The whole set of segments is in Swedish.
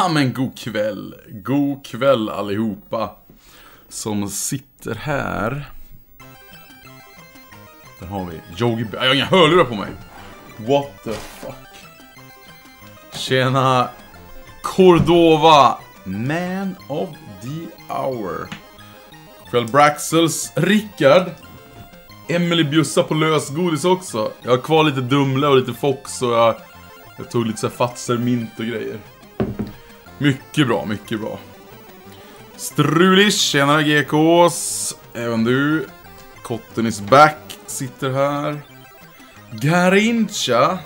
Ja men god kväll. God kväll allihopa. Som sitter här. Där har vi Yogi Jag har inga hörlurar på mig. What the fuck. Tjena. Cordova. Man of the hour. Kväll Braxels. Rickard. Emily bjussar på lösgodis också. Jag har kvar lite Dumle och lite Fox och jag, jag tog lite så Fatser mint och grejer. Mycket bra, mycket bra. Strulish, tjenare GKs. Även du. Cotton is back, sitter här. Garincha.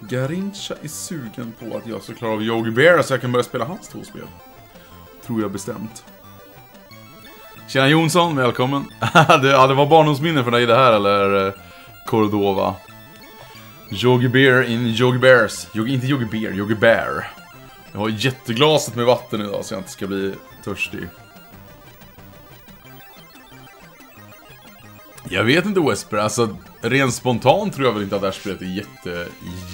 Garincha är sugen på att jag ska klara av Yogi Bear så jag kan börja spela hans två spel. Tror jag bestämt. Tjena Jonsson, välkommen. det, ja, det var barndomsminne för dig det här eller eh, Cordova? Yogi Bear in Yogi Bears. Yogi, inte Yogi Bear, Yogi Bear. Jag har jätteglaset med vatten idag så jag inte ska bli törstig. Jag vet inte Wesper, alltså rent spontant tror jag väl inte att det här spelet är jätte,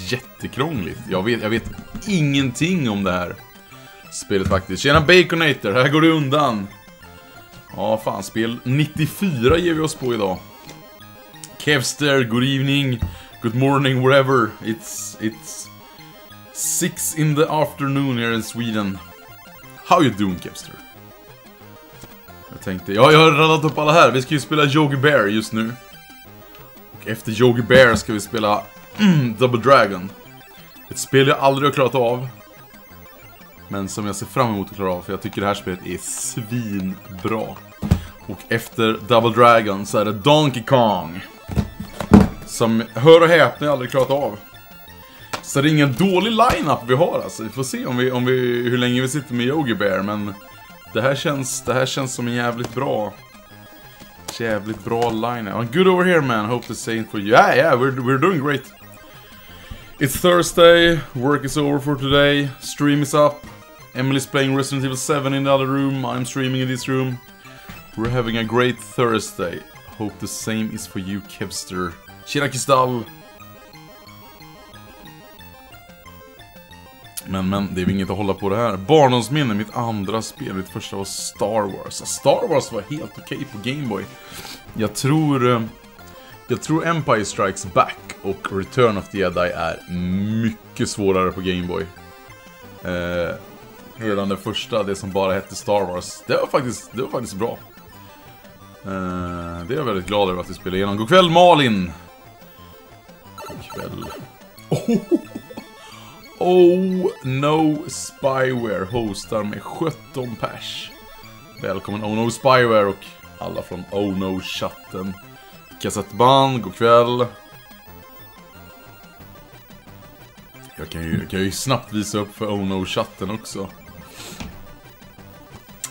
jättekrångligt. Jag vet, jag vet ingenting om det här spelet faktiskt. Tjena Baconator, här går det undan. Ja, fan, spel 94 ger vi oss på idag. Kevster, good evening, good morning, wherever. It's, it's six in the afternoon here in Sweden. How you doing, Kepster? Jag tänkte, ja, jag har radat upp alla här. Vi ska ju spela Yogi Bear just nu. Och efter Yogi Bear ska vi spela mm, Double Dragon. Ett spel jag aldrig har klarat av. Men som jag ser fram emot att klara av, för jag tycker det här spelet är svinbra. Och efter Double Dragon så är det Donkey Kong. Som, hör och häpna, jag aldrig klarat av. Så det är ingen dålig line-up vi har alltså. Vi får se om vi, om vi, hur länge vi sitter med Yogi Bear, men... Det här känns, det här känns som en jävligt bra... Jävligt bra line-up. I'm good over here man, hope the same for you. Yeah, yeah, we're, we're doing great. It's Thursday, work is over for today, stream is up. Emily's playing Resident Evil 7 in the other room, I'm streaming in this room. We're having a great Thursday. Hope the same is for you, Kevster. Tjena Kristall! Men, men, det är inget att hålla på det här. Barndomsminne, mitt andra spel, mitt första var Star Wars. Star Wars var helt okej okay på Gameboy. Jag tror... Eh, jag tror Empire Strikes Back och Return of the Jedi är mycket svårare på Gameboy. Eh, redan det första, det som bara hette Star Wars, det var faktiskt, det var faktiskt bra. Eh, det är jag väldigt glad över att vi spelar igenom. God kväll Malin! God kväll. Oh! oh, oh. Oh No Spyware hostar med 17 pers. Välkommen Oh No Spyware och alla från Oh No-chatten. Kassettband, god kväll. Jag kan, ju, jag kan ju snabbt visa upp för Oh No-chatten också.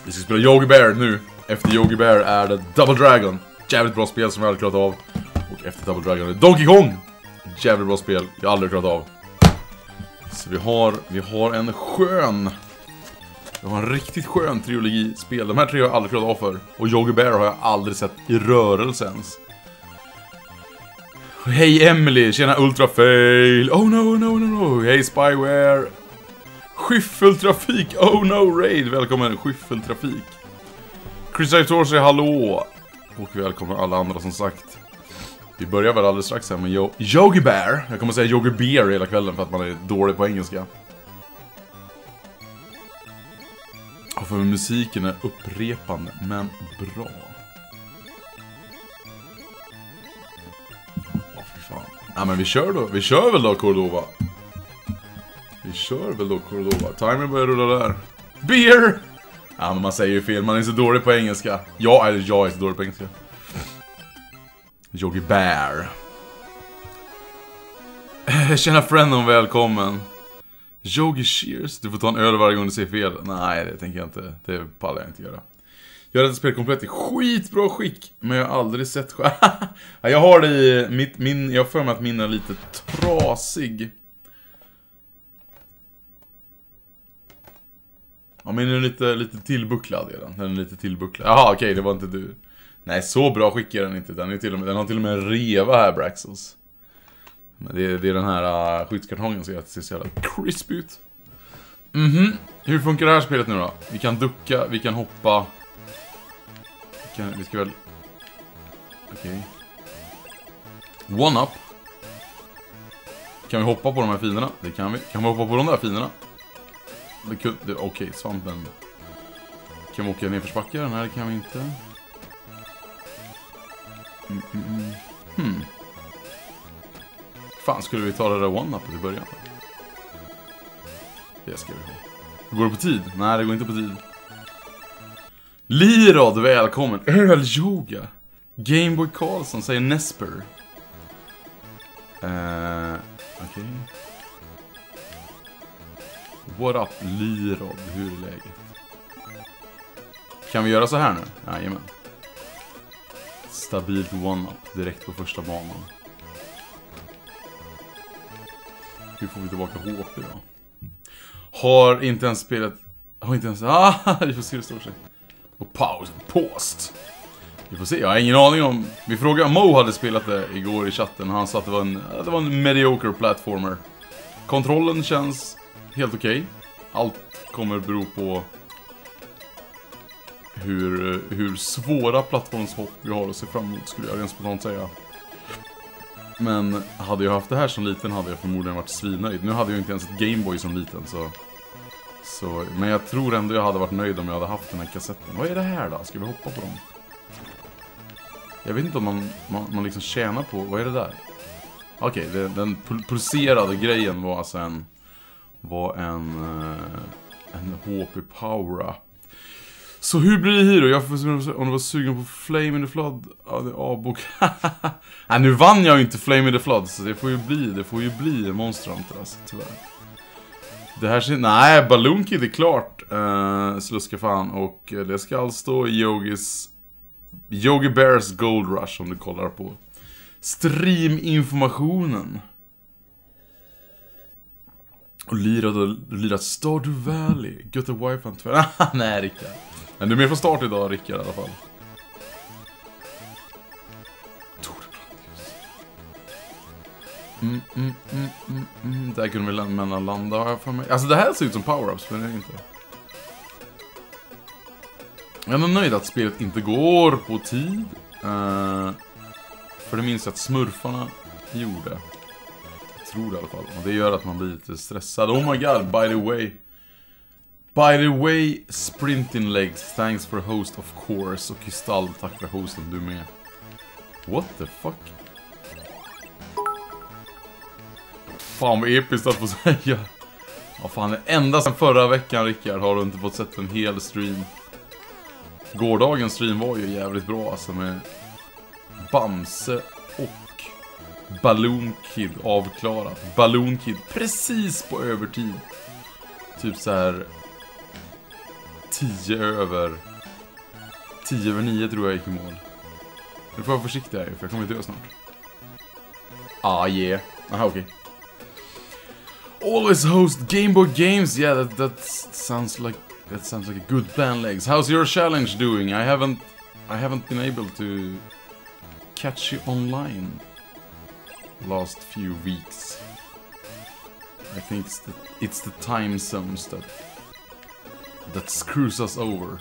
Vi ska spela Yogi Bear nu. Efter Yogi Bear är det Double Dragon. Jävligt bra spel som jag aldrig klarat av. Och efter Double Dragon är det Donkey Kong. Jävligt bra spel, jag aldrig klarat av. Så vi har, vi har en skön... Vi har en riktigt skön trilogispel. De här tre har jag aldrig klarat av för. Och Yogi Bear har jag aldrig sett i rörelse ens. Hej Emily, tjena Ultrafail. Oh no, no, no, no. Hej Spyware. Skyffeltrafik, oh no raid. Välkommen Skyffeltrafik. Chris Torsi, hallå. Och välkomna alla andra som sagt. Vi börjar väl alldeles strax här med Yo Yogi Bear. Jag kommer säga Yogi Bear hela kvällen för att man är dålig på engelska. Och för musiken är upprepande, men bra. Åh, fy fan. Ja, men vi kör då. Vi kör väl då, Cordova. Vi kör väl då, Cordova. Timern börjar rulla där. Beer! Ja, men man säger ju fel. Man är så dålig på engelska. Ja, eller jag är så dålig på engelska. Yogi Bear. Tjena Frennon, välkommen. Yogi Cheers, du får ta en öl varje gång du säger fel. Nej, det tänker jag inte. Det pallar jag inte göra. Jag har detta spel komplett i skitbra skick, men jag har aldrig sett Jag har det i mitt, min, jag har för mig att min är lite trasig. Ja, min är lite, lite tillbucklad redan, den. Den är lite tillbucklad. Jaha, okej, okay, det var inte du. Nej, så bra skick är den inte. Den, är till och med, den har till och med en reva här, Braxels. Men det, det är den här uh, skyddskartongen som gör att det ser så jävla crisp ut. Mhm. Hur funkar det här spelet nu då? Vi kan ducka, vi kan hoppa. Vi, kan, vi ska väl... Okej. One-up. Kan vi hoppa på de här finerna? Det kan vi. Kan vi hoppa på de där finerna? Okej, okay, Okej, svampen. Kan vi åka nerförsbackar? Nej, det kan vi inte. Mm, mm, mm. Hmm. Fan, skulle vi ta det där one-upet i början? Det ska vi ha. Går det på tid? Nej, det går inte på tid. Lirad, välkommen. Öl-yoga. Gameboy Karlsson säger Nesper. Uh, Okej. What up, Lirad? Hur är läget? Kan vi göra så här nu? Jajamän. Stabilt one-up direkt på första banan. Hur får vi tillbaka HP då? Har inte ens spelat... Har inte ens... Ah, vi får se hur det står sig. Och paus. Post. Vi får se, jag har ingen aning om... Vi frågade Mo hade spelat det igår i chatten och han sa att det var en, det var en mediocre platformer. Kontrollen känns helt okej. Allt kommer bero på hur, eh, hur svåra plattformshopp vi har att se fram emot skulle jag rent spontant säga. Men hade jag haft det här som liten hade jag förmodligen varit svinnöjd. Nu hade jag inte ens ett Gameboy som liten så... så... Men jag tror ändå jag hade varit nöjd om jag hade haft den här kassetten. Vad är det här då? Ska vi hoppa på dem? Jag vet inte om man, man, man liksom tjänar på... Vad är det där? Okej, okay, den pulserade grejen var alltså en... Var en... Eh, en HP Power-Up. Så hur blir det här? Jag får om du var sugen på Flame in the Flood? Ja, det är A-bok. Nej, nu vann jag ju inte Flame in the Flood, så det får ju bli, det får ju bli Monster Hunter alltså, tyvärr. Det här ser, nej, Balloon Kid är klart, uh, sluska fan. Och eh, det ska alltså stå i Yogis, Yogi Bears Gold Rush om du kollar på streaminformationen. Och lirat lirat Stardew Valley, Gött wifi tyvärr. nej, Rickard. Men du är med från start idag, Rickard, i alla fall. Mm, mm, mm, mm, mm. Där kunde vi mellanlanda, har jag för mig. Alltså det här ser ut som power-ups, men det är inte. Jag är ändå nöjd att spelet inte går på tid. Uh, för det minns jag att smurfarna gjorde. Jag tror det i alla fall. Och det gör att man blir lite stressad. Oh my god, by the way. By the way, sprinting legs, thanks for host of course. Och Kristall, tack för hosten du med. What the fuck? Fan vad episkt att få säga. Ja fan, ända sedan förra veckan Rickard har du inte fått sett en hel stream. Gårdagens stream var ju jävligt bra alltså med Bamse och Balloon Kid avklarat. Balloon Kid precis på övertid. Typ så här 10 över 10 över 9 tror jag gick i mål. Nu får jag vara försiktig här för jag kommer dö snart. Ah yeah. Aha okej. Okay. Always host Game Boy games. Yeah, that that sounds like that sounds like a good plan, legs. How's your challenge doing? I haven't I haven't been able to catch you online last few weeks. I think it's the it's the time zones that that screws us over.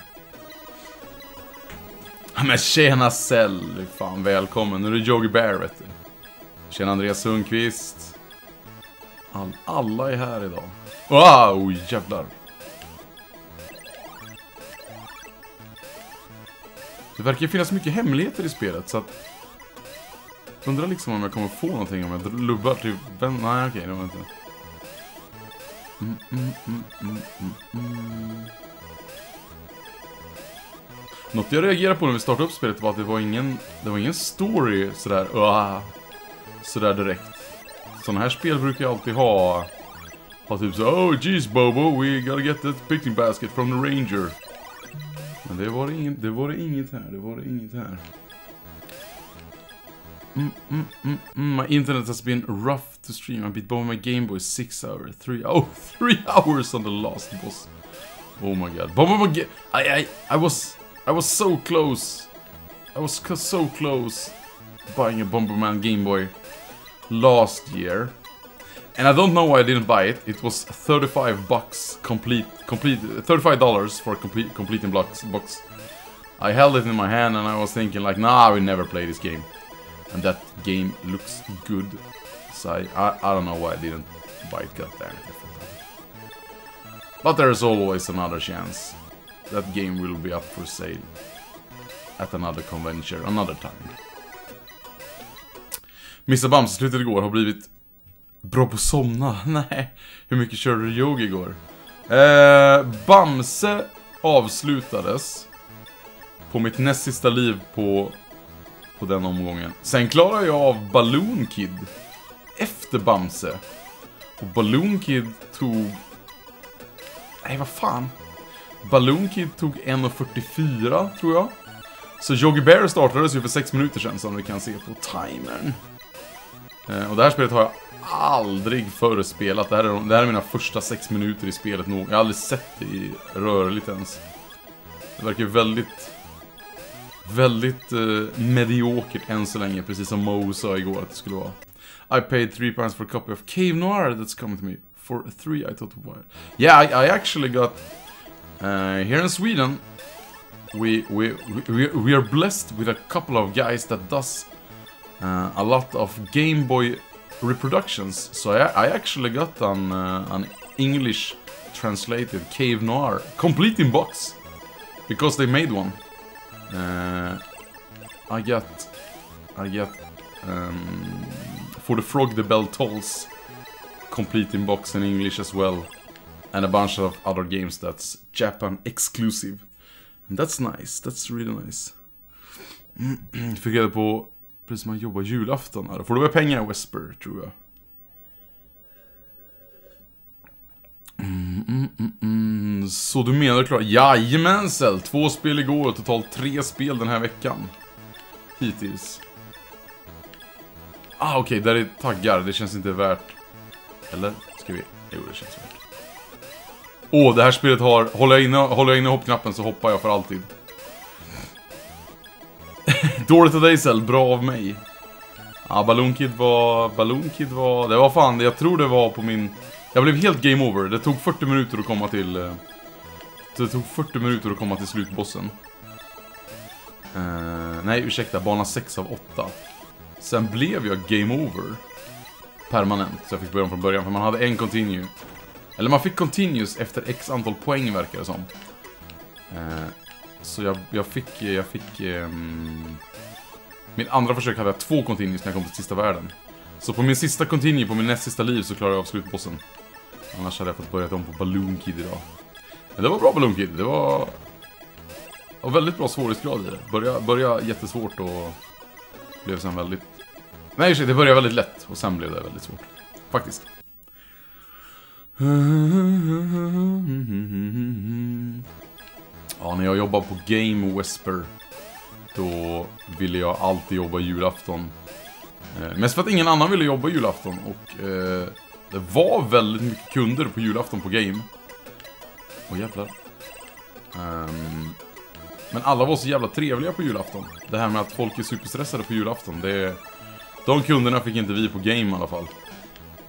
Men tjena Cell, fan välkommen. Nu är det Joggy Bear vet du. Tjena Andreas Sundqvist. All, alla är här idag. Wow, jävlar. Det verkar finnas mycket hemligheter i spelet så att... Undrar liksom om jag kommer få någonting om jag lubbar till vän... Nej okej, det var inte... Mm, mm, mm, mm, mm, mm. Något jag reagerade på när vi startade upp spelet var att det var ingen, det var ingen story sådär, uh, sådär direkt. Sådana här spel brukar jag alltid ha, ha typ så Oh jeez Bobo, we gotta get that picnic basket from the ranger. Men det var det, inget, det var det inget här, det var det inget här. Mm, mm, mm, mm. My internet has been rough to stream. I beat both my Game Boy six hours, 3 oh, three hours on the last boss. Oh my god. Bomb I, I, I was, I was so close. I was so close buying a Bomberman Game Boy last year. And I don't know why I didn't buy it. It was 35 bucks complete, complete, 35 dollars for complete, completing blocks, box. I held it in my hand and I was thinking like, nah, I will never play this game. And that game looks good. So I, I, I don't know why I didn't buy it, damn it. But there's always another chance. That game will be up for sale. At another convention, another time. Missa Bamse slutet igår har blivit bra på att somna. Nej, hur mycket körde du yoga igår? Eh, Bamse avslutades på mitt näst sista liv på, på den omgången. Sen klarade jag av Balloon Kid efter Bamse. Och Balloon Kid tog... Nej, vad fan. Balloon Kid tog 1.44, tror jag. Så Yogi Bear startades ju för 6 minuter sedan, som vi kan se på timern. Eh, och det här spelet har jag aldrig förr spelat. Det här, är, det här är mina första 6 minuter i spelet nog. Jag har aldrig sett det i rörligt ens. Det verkar ju väldigt... Väldigt eh, mediokert än så länge, precis som Mo sa igår att det skulle vara. I paid 3 pounds for a copy of Cave Noir that's coming to me. For 3 I thought, why? Yeah, I, I actually got... Uh, here in Sweden, we, we, we, we are blessed with a couple of guys that does uh, a lot of Game Boy reproductions. So I, I actually got an, uh, an English translated Cave Noir, complete in box, because they made one. Uh, I got, I got um, for the Frog the Bell Tolls, complete in box in English as well, and a bunch of other games that's Japan exclusive. And that's nice, that's really nice. Fick reda på precis som man jobbar julafton här. Får du väl pengar Wesper, tror jag. Mm, mm, mm, mm. Så du menar klart? Jajamensel! Två spel igår och totalt tre spel den här veckan. Hittills. Ah, okej, okay, där är taggar. Det känns inte värt... Eller? Ska vi... Jo, det känns värt. Åh, oh, det här spelet har... Håller jag inne, håller jag inne hoppknappen så hoppar jag för alltid. Dig Cell, bra av mig. Ja, Balloon Kid var... Balloon Kid var... Det var fan, jag tror det var på min... Jag blev helt game over. Det tog 40 minuter att komma till... Eh, det tog 40 minuter att komma till slutbossen. Uh, nej, ursäkta. Bana 6 av 8. Sen blev jag game over. Permanent. Så jag fick börja från början. För man hade en continue. Eller man fick continues efter x antal poäng verkar det som. Eh, så jag, jag fick... Jag fick... Um, min andra försök hade jag två continues när jag kom till sista världen. Så på min sista continue, på min näst sista liv, så klarade jag av slutbossen. Annars hade jag fått börja om på Balloon Kid idag. Men det var bra Balloon Kid, det var... Och väldigt bra svårighetsgrad i det. Börja, börja jättesvårt och... Blev sen väldigt... Nej, det började väldigt lätt och sen blev det väldigt svårt. Faktiskt. Ja, när jag jobbade på Game Whisper Då ville jag alltid jobba julafton. Eh, Mest för att ingen annan ville jobba julafton och eh, Det var väldigt mycket kunder på julafton på Game. Åh jävlar. Um, Men alla var så jävla trevliga på julafton. Det här med att folk är superstressade på julafton det De kunderna fick inte vi på Game i alla fall.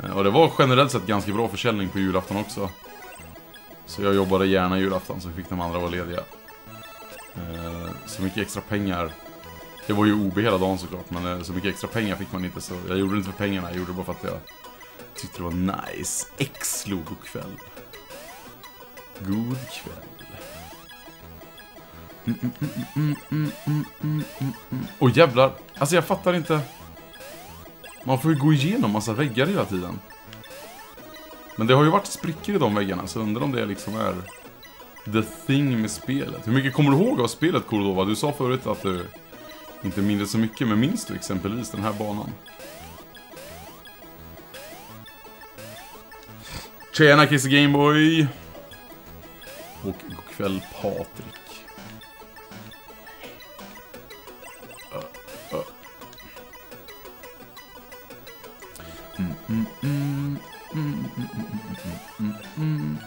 Eh, och det var generellt sett ganska bra försäljning på julafton också så jag jobbade gärna julafton så fick de andra vara lediga. Eh, så mycket extra pengar. Det var ju OB hela dagen såklart, men eh, så mycket extra pengar fick man inte så jag gjorde det inte för pengarna, jag gjorde det bara för att jag tyckte det var nice. X slog god kväll. God kväll. Mm mm mm, mm, mm, mm, mm, mm, mm, Åh jävlar, alltså jag fattar inte. Man får ju gå igenom massa väggar hela tiden. Men det har ju varit sprickor i de väggarna, så undrar om det liksom är the thing med spelet. Hur mycket kommer du ihåg av spelet Cordova? Du sa förut att du inte minns så mycket, men minns du exempelvis den här banan? Tjena Kiss Gameboy! Och god kväll Patrik.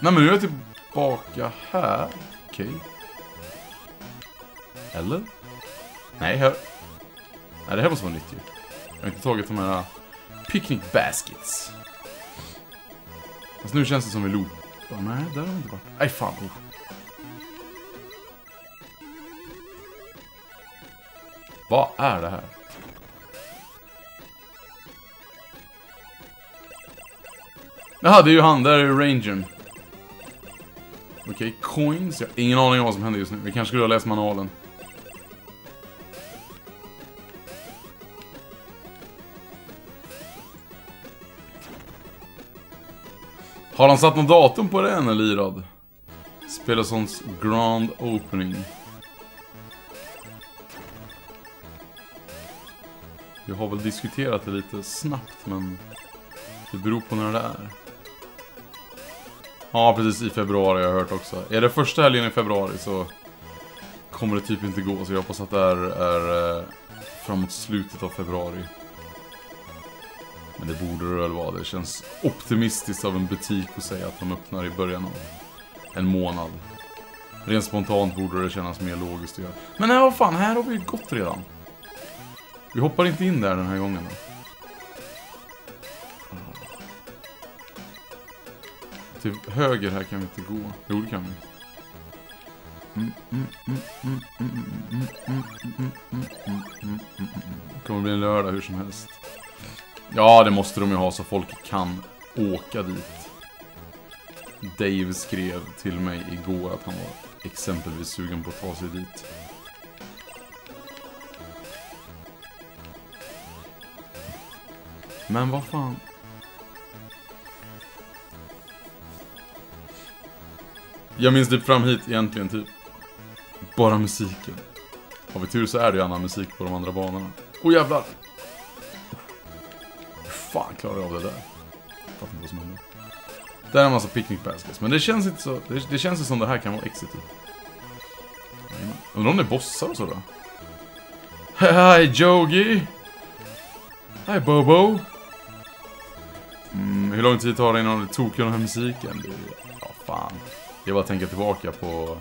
Nej men nu är jag tillbaka här. Okej. Okay. Eller? Nej, här... Nej, det här måste vara nytt ju. Jag har inte tagit de här Picnic Baskets. Fast nu känns det som vi loopar. Nej, där har vi inte varit. Nej, fan. Oh. Vad är det här? Jaha, det är ju han. Där är ju rangern. Okej, okay, coins. Jag har ingen aning om vad som händer just nu. Vi kanske skulle ha läst manualen. Har han satt någon datum på det än, eller Lirad? Spelasons Grand Opening. Vi har väl diskuterat det lite snabbt, men det beror på när det är. Ja, precis. I februari har jag hört också. Är det första helgen i februari så kommer det typ inte gå. Så jag hoppas att det är, är framåt slutet av februari. Men det borde det väl vara. Det känns optimistiskt av en butik att säga att de öppnar i början av en månad. Rent spontant borde det kännas mer logiskt att göra. Men nej, vad fan, här har vi ju gått redan. Vi hoppar inte in där den här gången då. Till höger här kan vi inte gå. Jo, det kan vi. Det kommer bli en lördag hur som helst. Ja, det måste de ju ha så folk kan åka dit. Dave skrev till mig igår att han var exempelvis sugen på att ta sig dit. Men vad fan. Jag minns typ fram hit egentligen typ. Bara musiken. Har vi tur så är det ju annan musik på de andra banorna. Oh jävlar! Hur fan klarar jag av det där? Fattar inte vad som händer. Där är en massa picnic baskets. Men det känns inte så... Det, det känns ju som det här kan vara exit typ. Undrar om det är bossar och sådär. Hej Jogi! Hej Bobo! Mm, hur lång tid tar det innan du tokar den här musiken? Det, jag. Det är bara att tänka tillbaka på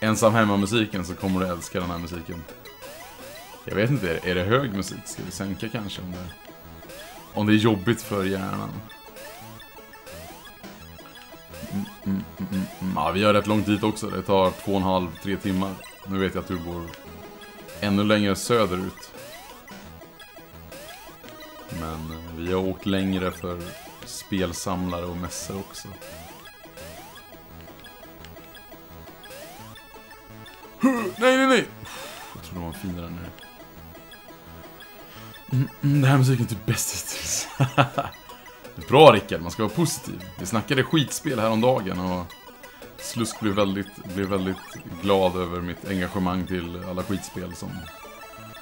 ensam hemma-musiken så kommer du älska den här musiken. Jag vet inte, är det hög musik? Ska vi sänka kanske om det, om det är jobbigt för hjärnan? Mm, mm, mm, mm, ja, vi har rätt långt dit också. Det tar två och en halv, tre timmar. Nu vet jag att du bor ännu längre söderut. Men eh, vi har åkt längre för spelsamlare och mässor också. Nej, nej, nej! Jag trodde det var finare nu. Mm, mm, det här musiken är typ bäst hittills. Bra Rickard, man ska vara positiv. Vi snackade skitspel häromdagen och Slusk blev väldigt, blev väldigt glad över mitt engagemang till alla skitspel som,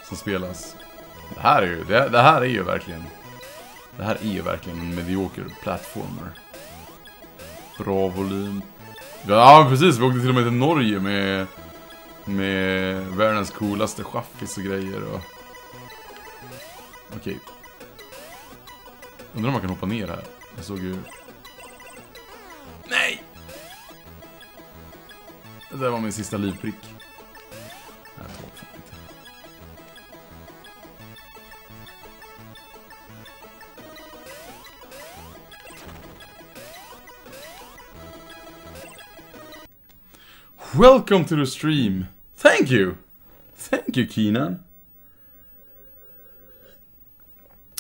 som spelas. Det här är ju, det, det här är ju verkligen det här är ju verkligen en medioker platformer. Bra volym. Ja, precis. Vi åkte till och med till Norge med, med världens coolaste chaffis och grejer. Och... Okej. Okay. Undrar om man kan hoppa ner här. Jag såg ju... Nej! Det där var min sista livprick. Welcome to the stream. Thank you. Thank you Keenan.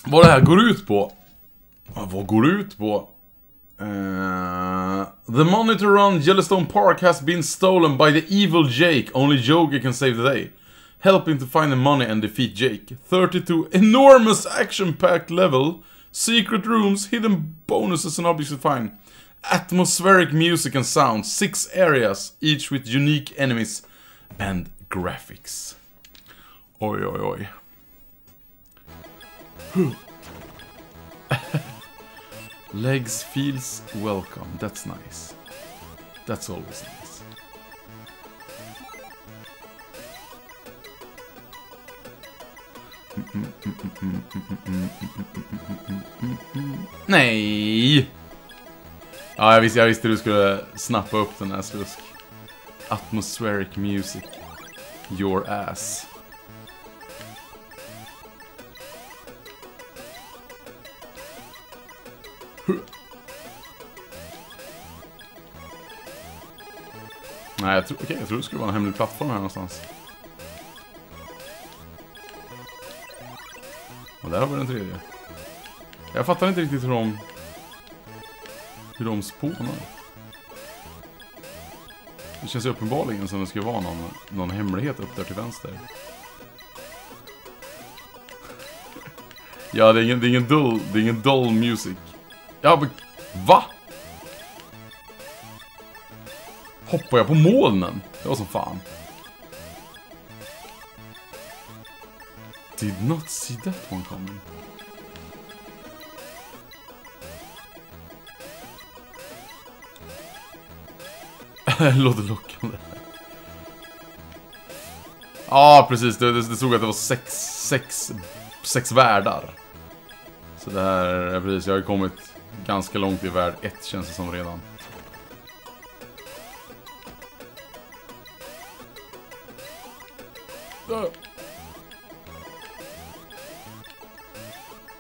Vad det här går ut på? Vad går det ut på? Uh, the money to run Yellowstone Park has been stolen by the evil Jake. Only Joker can save the day. Helping to find the money and defeat Jake. 32 enormous action-packed level. Secret rooms, hidden bonuses and objects to find. atmospheric music and sound, six areas, each with unique enemies and graphics. Oj, oj, oj. Legs feels welcome. That's nice. That's always nice. Nej! Ja, jag visste, jag visste du skulle snappa upp den här slusk. Atmospheric music. Your ass. Nej, jag, tro, okay, jag tror det skulle vara en hemlig plattform här någonstans. Och där har vi den tredje. Jag fattar inte riktigt hur de... Hur de spånar. Det känns ju uppenbarligen som det skulle vara någon, någon hemlighet upp där till vänster. Ja, det är ingen, det är ingen dull, det är ingen dull music. Ja, men... Va? Hoppar jag på molnen? Det var som fan. Did not see that one coming. Låter lockande. Ja, ah, precis. Det, det, det stod att det var sex, sex, sex världar. Så det här, precis. Jag har ju kommit ganska långt i värld 1 känns det som redan.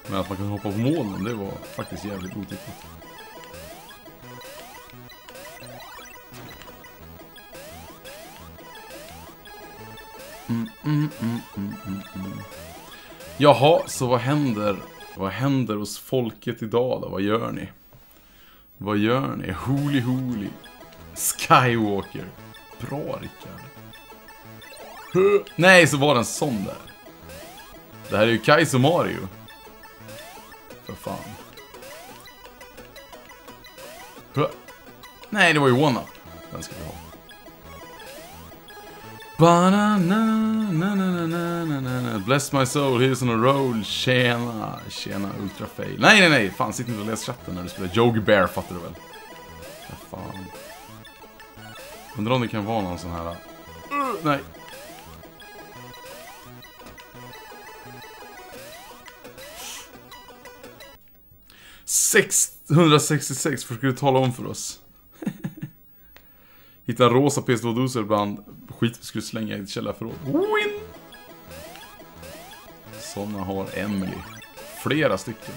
Men att man kan hoppa på molnen, det var faktiskt jävligt otippat. Mm, mm, mm. Jaha, så vad händer? Vad händer hos folket idag då? Vad gör ni? Vad gör ni? Holy holy. Skywalker. Bra Rickard. Nej, så var det en sån där. Det här är ju Kaizo Mario. För fan. Nej, det var ju one-up. Den ska vi ha. Bless my soul, here's on a roll. Tjena, tjena ultrafail. Nej, nej, nej. Fan, sitt inte och läs chatten när du spelar Yogi Bear, fattar du väl? Ja, fan. Undrar om det kan vara någon sån här... Uh, nej. 666 försöker du tala om för oss. Hitta rosa PS2-dosor bland skit vi skulle slänga i ett källarförråd. Win! Såna har Emily. Flera stycken.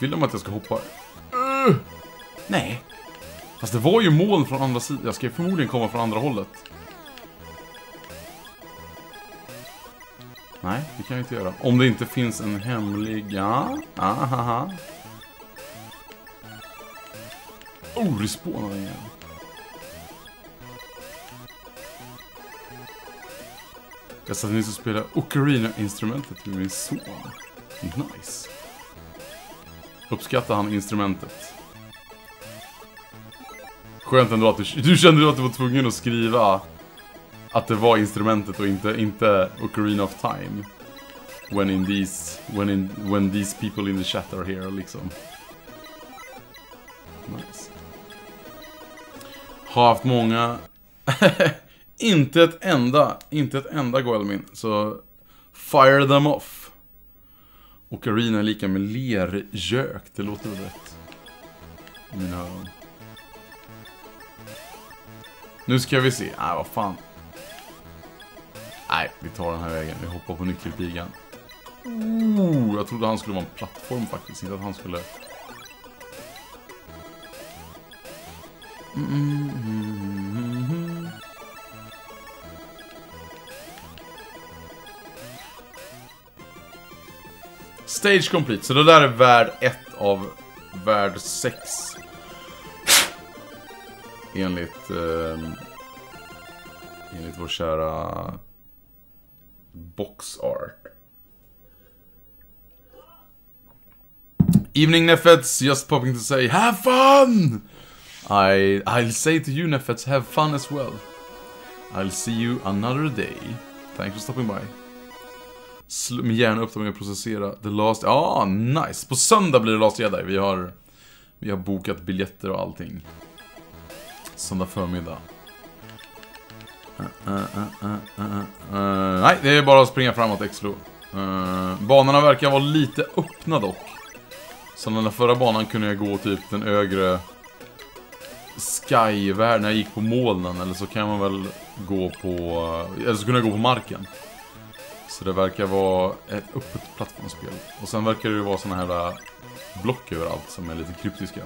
Vill de att jag ska hoppa? Uh! Nej. Fast det var ju moln från andra sidan. Jag ska förmodligen komma från andra hållet. Nej, det kan jag inte göra. Om det inte finns en hemlig... Ja, ahaha. Oh, respawnar igen. Jag satt nyss och spelade Ocarina-instrumentet med min son. Nice. Uppskattar han instrumentet? Skönt ändå att du, du kände att du var tvungen att skriva att det var instrumentet och inte, inte Ocarina of Time. When in these, when in, when these people in the chat are here liksom. Nice. Har haft många... inte ett enda, inte ett enda Goelmin. Så fire them off. Ocarina är lika med lergök, det låter väl rätt. I mina öron. Nu ska vi se. Nej, vad fan. Nej, vi tar den här vägen. Vi hoppar på nyckelpigan. Oh, jag trodde han skulle vara en plattform faktiskt. Inte att han skulle... Mm, mm, mm, Stage complete. Så det där är värld 1 av värld 6 enligt, eh, enligt vår kära box art. Evening Neffets, just popping to say have fun! I, I'll say to you Neffets, have fun as well. I'll see you another day. Thanks for stopping by. Sl min gärna upp dem att processera The Last... Ja, ah, nice! På söndag blir det Last Jedi. Vi har, vi har bokat biljetter och allting. Söndag förmiddag. Uh, nej, det är bara att springa framåt Exlo. Eh, banorna verkar vara lite öppna dock. Som den där förra banan kunde jag gå typ den ögre skyvärlden, när jag gick på molnen eller så kan man väl gå på... Eh, eller så kunde jag gå på marken. Så det verkar vara ett öppet plattformsspel. Och sen verkar det ju vara såna här eh, block överallt som är lite kryptiska.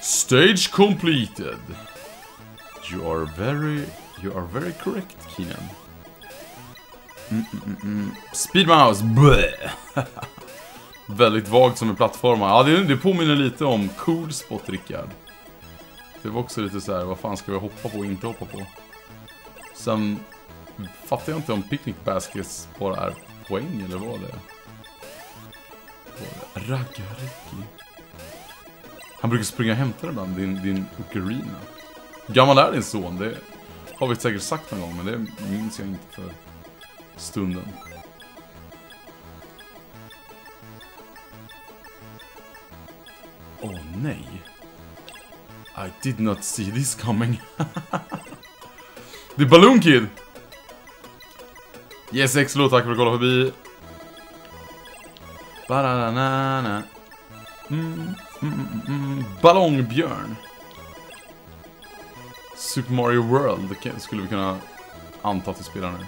Stage completed. You are very, you are very correct, Keenan. Mm, mm, mm. mm. Speedmouse, bleh. Väldigt vagt som en plattform. Ja, det, det påminner lite om Cool Spot, Rickard. Det var också lite så här, vad fan ska vi hoppa på och inte hoppa på? Sen fattar jag inte om Picnic Baskets bara är poäng eller vad det är. Raggariki. Han brukar springa och hämta den ibland, din, din ocarina. Gammal är din son? Det har vi säkert sagt någon gång, men det minns jag inte för stunden. Åh oh, nej. I did not see this coming. The Balloon Kid! Yes, Exlo, tack för att du kollade förbi. Baranana. Mm, mm, mm, mm. Ballongbjörn. Super Mario World skulle vi kunna anta att vi spelar nu.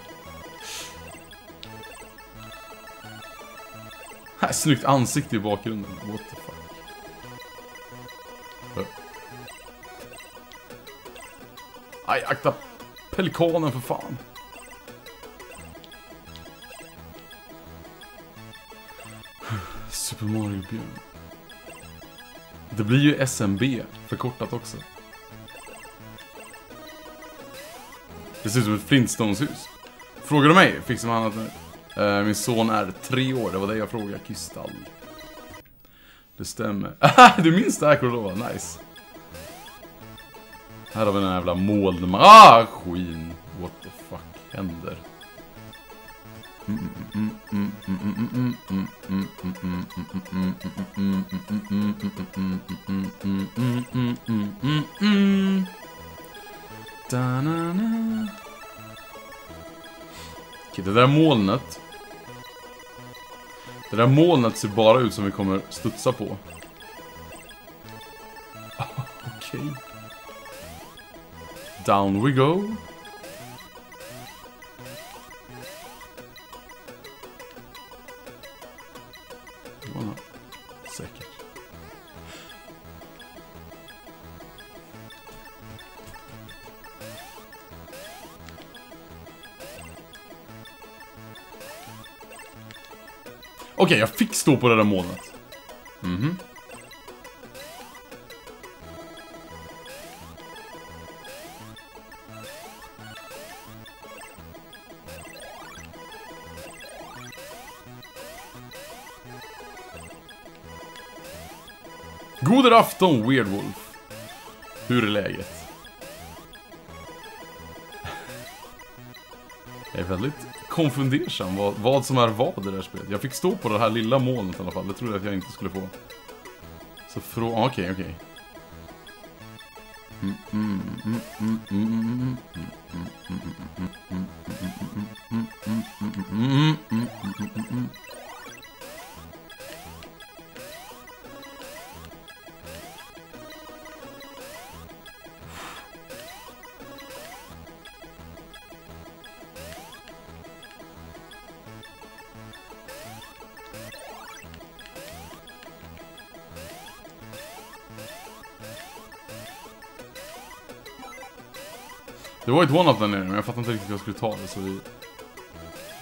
Här, snyggt ansikte i bakgrunden. What the fuck. Aj, akta pelikanen för fan. Super Mario-björn. Det blir ju SMB förkortat också. Det ser ut som ett Flintstones-hus. Frågar du mig fixar man annat nu. Uh, min son är tre år, det var det jag frågade. Kristall. Det stämmer. du minns det här Cordova? Nice. Här har vi den här jävla moln... Ah! Skin. What the fuck händer? Okej, det där molnet. Det där molnet ser bara ut som vi kommer studsa på. Okej. Down we go. Okej, okay, jag fick stå på det där molnet. Mhm. Mm God afton, Weirdwolf. Hur är läget? Jag är väldigt konfundersam vad, vad som är vad i det här spelet. Jag fick stå på det här lilla molnet i alla fall. Det trodde jag att jag inte skulle få. Så från... Ah, okej, okej. Det varit ett one-up där nere, men jag fattar inte riktigt hur jag skulle ta det, så vi...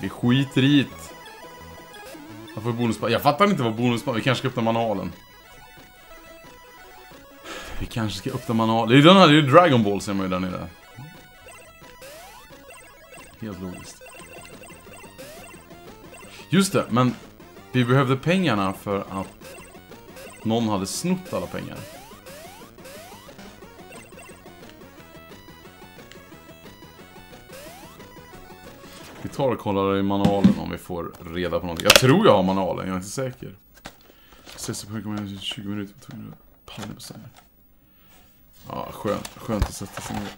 Vi skiter i det. Jag får bonuspa. Jag fattar inte vad bonuspa... Vi kanske ska öppna manualen. Vi kanske ska öppna manualen. Det är den här, det är ju Dragon Ball ser man ju där nere. Helt logiskt. Just det, men... Vi behövde pengarna för att... Någon hade snott alla pengar. Vi tar och kollar i manualen om vi får reda på någonting. Jag tror jag har manualen, jag är inte säker. Ses på 20 minuter på 200 palmer Ja, skönt. Skönt att sätta sig ner.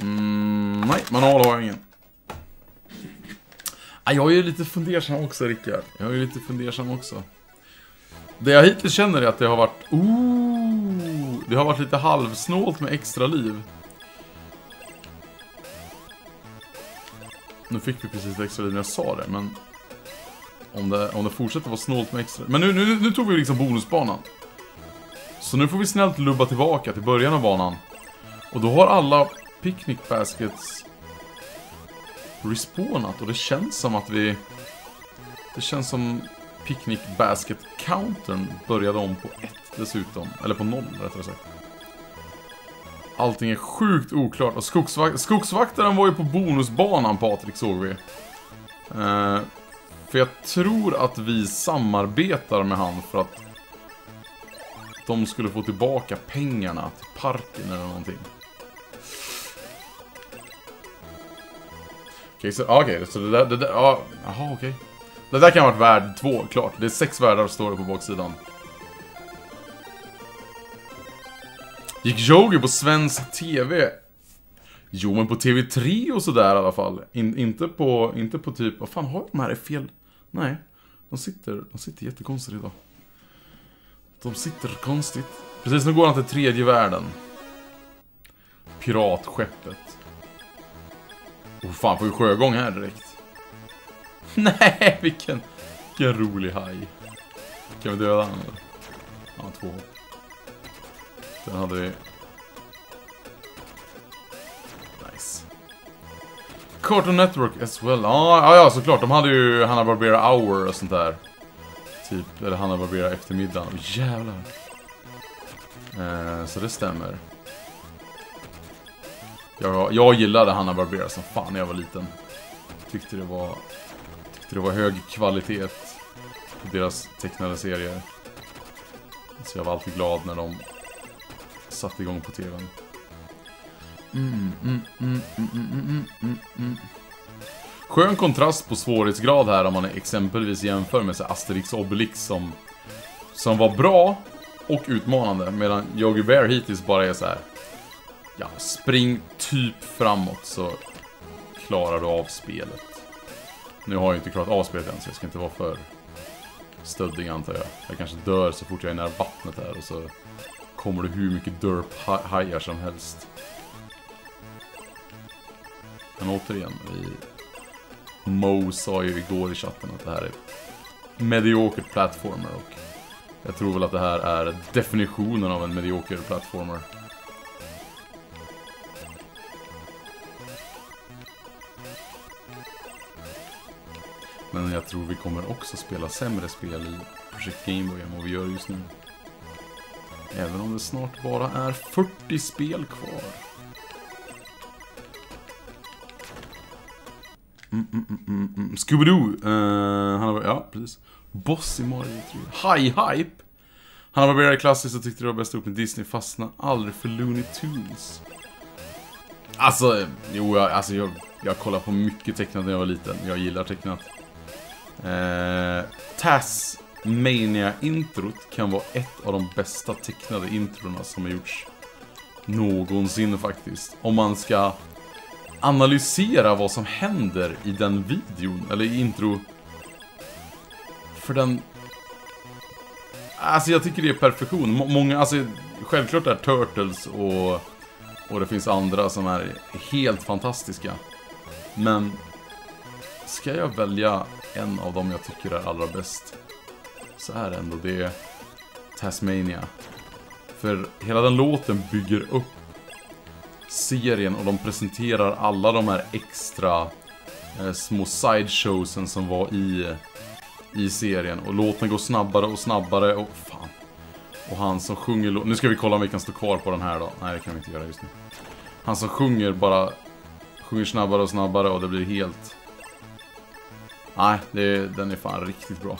Mm, nej, manual har jag ingen. Jag är ju lite fundersam också, Rickard. Jag är ju lite fundersam också. Det jag hittills känner är att det har varit... Ooh, det har varit lite halvsnålt med extra liv. Nu fick vi precis extra liv när jag sa det, men... Om det, om det fortsätter vara snålt med extra... Men nu, nu, nu tog vi liksom bonusbanan. Så nu får vi snällt lubba tillbaka till början av banan. Och då har alla picnic baskets respawnat och det känns som att vi... Det känns som picnic basket countern började om på ett dessutom. Eller på noll rättare sagt. Allting är sjukt oklart och skogsvak skogsvaktaren var ju på bonusbanan Patrik såg vi. Eh, för jag tror att vi samarbetar med han för att de skulle få tillbaka pengarna till parken eller någonting. Okej, så, ah, okay, så det där, det där, ja, jaha okej. Okay. Det där kan ha varit värd två, klart. Det är sex världar står det på baksidan. Gick Jogi på svensk TV? Jo, men på TV3 och sådär i alla fall. In, inte, på, inte på typ, vad fan har de här? i fel? Nej, de sitter, de sitter jättekonstigt idag. De sitter konstigt. Precis, nu går han till tredje världen. Piratskeppet. Oh fan, får vi sjögång här direkt? Nej, vilken, vilken rolig haj. Kan vi döda honom? Ja, två hopp. Sen hade vi... Nice. Cartoon Network as well. Ja, ja, såklart. De hade ju Hanna Barbera Hour och sånt där. Typ, eller Hanna Barbera eftermiddagen. Oh, jävlar. Eh, så det stämmer. Jag, jag gillade Hanna Barbera som fan när jag var liten. Tyckte det var... Tyckte det var hög kvalitet på deras tecknade serier. Så jag var alltid glad när de satte igång på tvn. Mm, mm, mm, Skön kontrast på svårighetsgrad här om man exempelvis jämför med så Asterix Obelix som, som var bra och utmanande. Medan Yogi Bear hittills bara är så här. Ja, spring typ framåt så klarar du av spelet. Nu har jag inte klarat av spelet än så jag ska inte vara för stöddig antar jag. Jag kanske dör så fort jag är nära vattnet här och så kommer det hur mycket derp-hajar som helst. Men återigen, vi... Mo sa ju igår i chatten att det här är Medioker platformer och jag tror väl att det här är definitionen av en medioker platformer. Men jag tror vi kommer också spela sämre spel i Project Gameboy än vad vi gör just nu. Även om det snart bara är 40 spel kvar. Mm, mm, mm, mm. mm. Scooby-Doo. Eh, uh, han har, ja, precis. Boss i Mario 3. High Hype. Han har barberat klassiskt och tyckte det var bäst ihop med Disney. Fastna aldrig för Looney Tunes. Alltså, jo, jag, alltså jag, jag kollade på mycket tecknat när jag var liten. Jag gillar tecknat. Eh, Tass Mania-introt kan vara ett av de bästa tecknade introna som har gjorts någonsin faktiskt. Om man ska analysera vad som händer i den videon, eller i intro. För den... Alltså jag tycker det är perfektion. Många, alltså självklart är Turtles och, och det finns andra som är helt fantastiska. Men ska jag välja en av dem jag tycker är allra bäst så är det ändå det Tasmania. För hela den låten bygger upp serien och de presenterar alla de här extra eh, små sideshowsen som var i, i serien. Och låten går snabbare och snabbare och fan. Och han som sjunger Nu ska vi kolla om vi kan stå kvar på den här då. Nej, det kan vi inte göra just nu. Han som sjunger bara sjunger snabbare och snabbare och det blir helt... Nej, det, den är fan riktigt bra.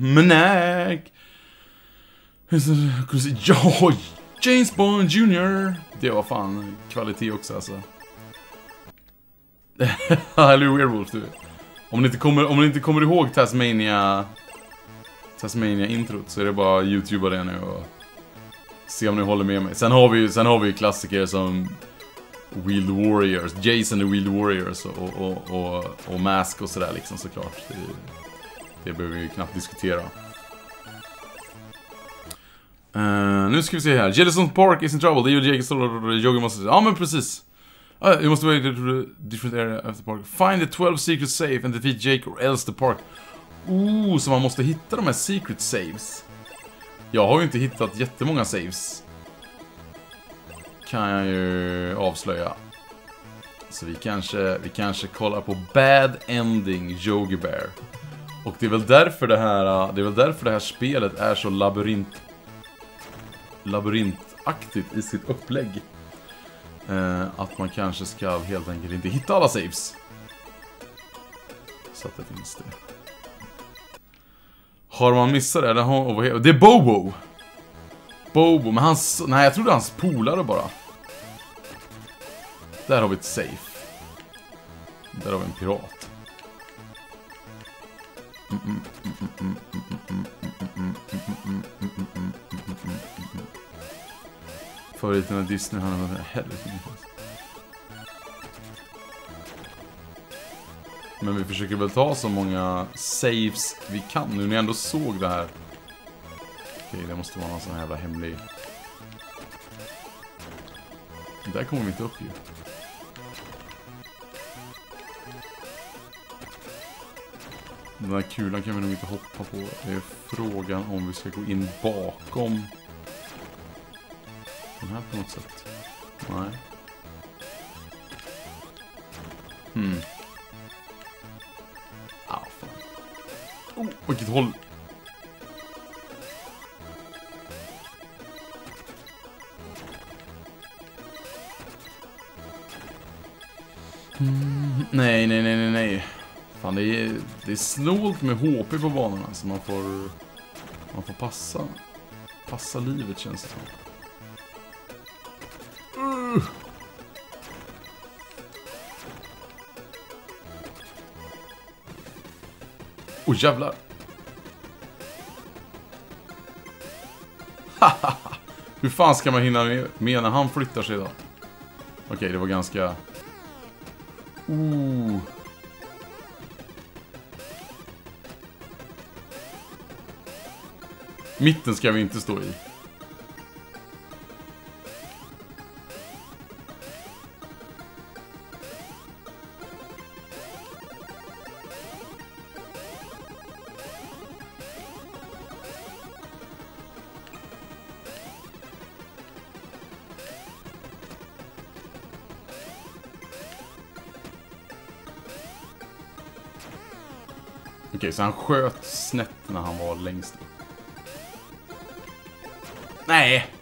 Mnäg! Ja, James Bond Jr. Det var fan kvalitet också alltså. Eller Werewolf du. Om ni inte kommer, om ni inte kommer ihåg Tasmania Tasmania introt så är det bara att youtuba det nu och se om ni håller med mig. Sen har vi sen har vi klassiker som Wild Warriors, Jason the Wild Warriors och, och, och, och Mask och sådär liksom såklart. Det Det behöver vi knappt diskutera. Uh, nu ska vi se här. Jellison Park is in trouble. Det är ju Jake Yogi måste... Ja, men precis. Uh, you must wait to the different area of the park. Find the 12 secret safe and defeat Jake or else the park. Oh, så man måste hitta de här secret saves. Jag har ju inte hittat jättemånga saves. Kan jag ju avslöja. Så vi kanske, vi kanske kollar på Bad Ending Yogi Bear. Och det är väl därför det här, det är väl därför det här spelet är så labyrint... Labyrintaktigt i sitt upplägg. Eh, att man kanske ska helt enkelt inte hitta alla saves. Så att det finns det. Har man missat det? Det är Bobo! Bobo, men hans... Nej, jag trodde hans polare bara. Där har vi ett safe. Där har vi en pirat. Favoriten av Disney, han helvete Men vi försöker väl ta så många saves vi kan nu när jag ändå såg det här. Okej, det måste vara någon sån här jävla hemlig... Där kommer vi inte upp ju. Den här kulan kan vi nog inte hoppa på. Det är frågan om vi ska gå in bakom den här på något sätt. Nej. Hmm. Ah, fan. Oh, vilket håll. Mm, nej, nej, nej, nej, nej. Fan, det är, det är snålt med HP på banorna, så man får... Man får passa. Passa livet, känns det som. Uh. Oh, jävlar. Hur fan ska man hinna med, med när han flyttar sig då? Okej, okay, det var ganska... Ooh. Mitten ska vi inte stå i. Okej, så han sköt snett när han var längst upp. Nej. Fan.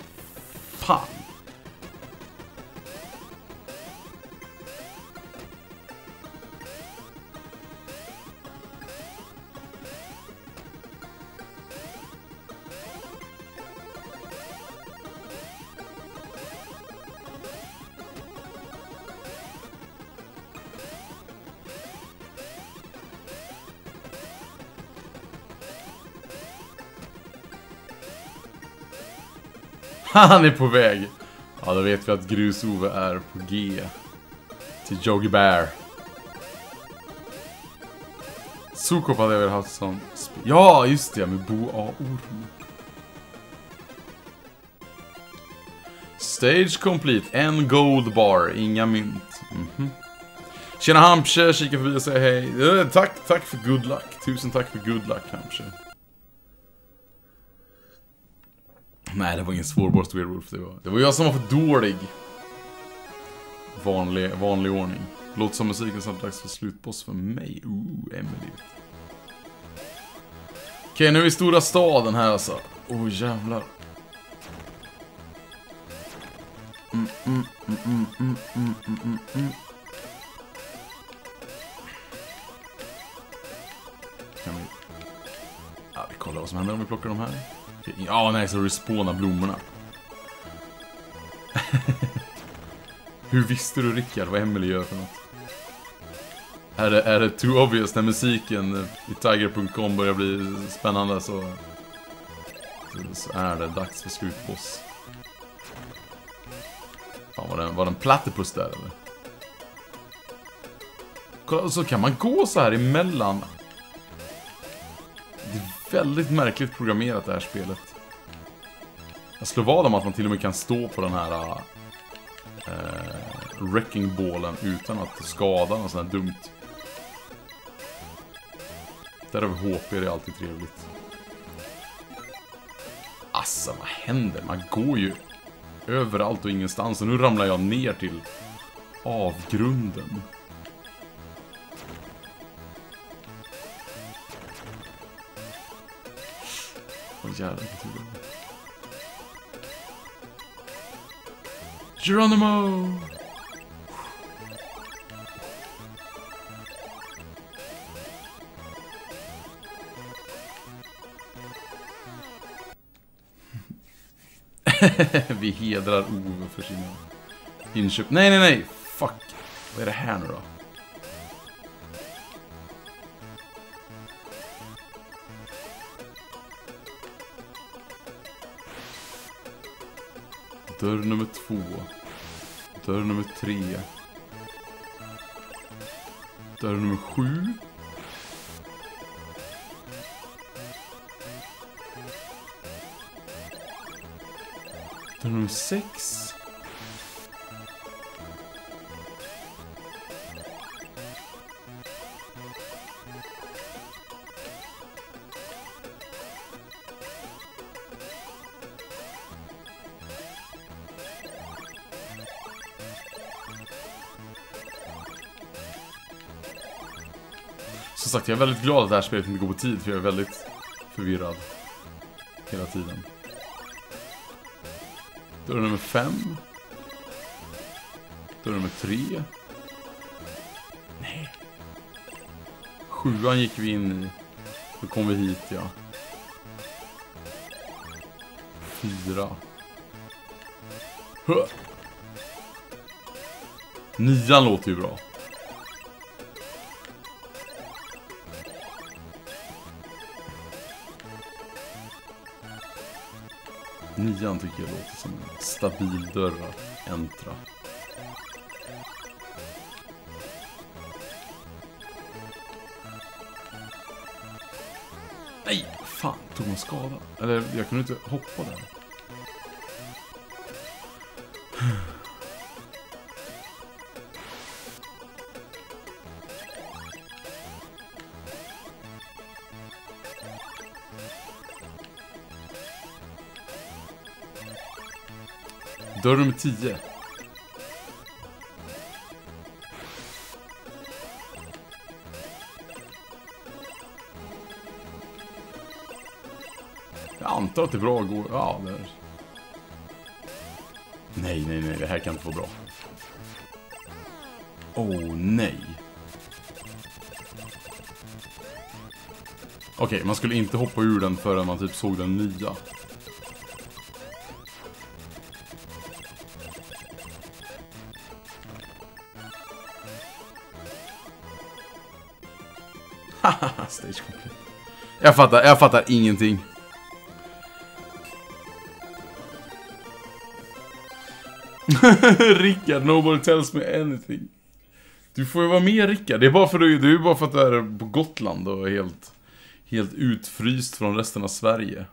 Han är på väg. Ja, då vet vi att Grus-Ove är på G. Till Jogi Bear. Sukop hade jag väl haft som... Ja, just det, med Bo A. Orm. Stage complete. En gold bar, inga mynt. Mm -hmm. Tjena Hampshire, kika förbi och säga hej. Eh, tack, tack för good luck. Tusen tack för good luck Hampshire. Nej, det var ingen svårborst Werewolf. Det var, det var jag som var för dålig. Vanlig, vanlig ordning. Låt som musiken snart dags för slutboss för mig. Ooh, Emily. Okej, nu är vi i stora staden här alltså. Åh oh, jävlar. Mm mm mm, mm, mm, mm. Kan vi... Ja, vi kollar vad som händer om vi plockar de här. Ja, nej, så respawna blommorna. Hur visste du Rickard vad Emily gör för något? Är det, är det too obvious när musiken i Tiger.com börjar bli spännande så... Så är det dags för slutboss. Fan, var det, var det en platypus där eller? Kolla, så kan man gå så här emellan väldigt märkligt programmerat det här spelet. Jag slår vad om att man till och med kan stå på den här äh, wrecking ballen utan att skada något sånt här dumt. Där har vi HP, det är alltid trevligt. Assa, vad händer? Man går ju överallt och ingenstans och nu ramlar jag ner till avgrunden. Jävla jävlar Geronimo! Vi hedrar Ove för sina inköp. Nej, nej, nej! Fuck! Vad är det här nu då? Dörr nummer två. Dörr nummer tre. Dörr nummer sju. Dörr nummer sex. Sagt, jag är väldigt glad att det här spelet inte går på tid, för jag är väldigt förvirrad. Hela tiden. Dörr nummer fem. Dörr nummer tre. Nej. Sjuan gick vi in i. Då kom vi hit, ja. Fyra. Hö. Nian låter ju bra. Nian tycker jag låter som en stabil dörr att äntra. Nej, fan, tog hon skada? Eller, jag kunde inte hoppa där. Dörr nummer 10. Jag antar att det är bra att gå... Ja, där. Nej, nej, nej. Det här kan inte vara bra. Oh, nej. Okej, okay, man skulle inte hoppa ur den förrän man typ såg den nya. Stage complete. Jag fattar, jag fattar ingenting. Rickard, nobody tells me anything. Du får ju vara med Rickard. Det är bara för, du, det är bara för att du är på Gotland och är helt, helt utfryst från resten av Sverige.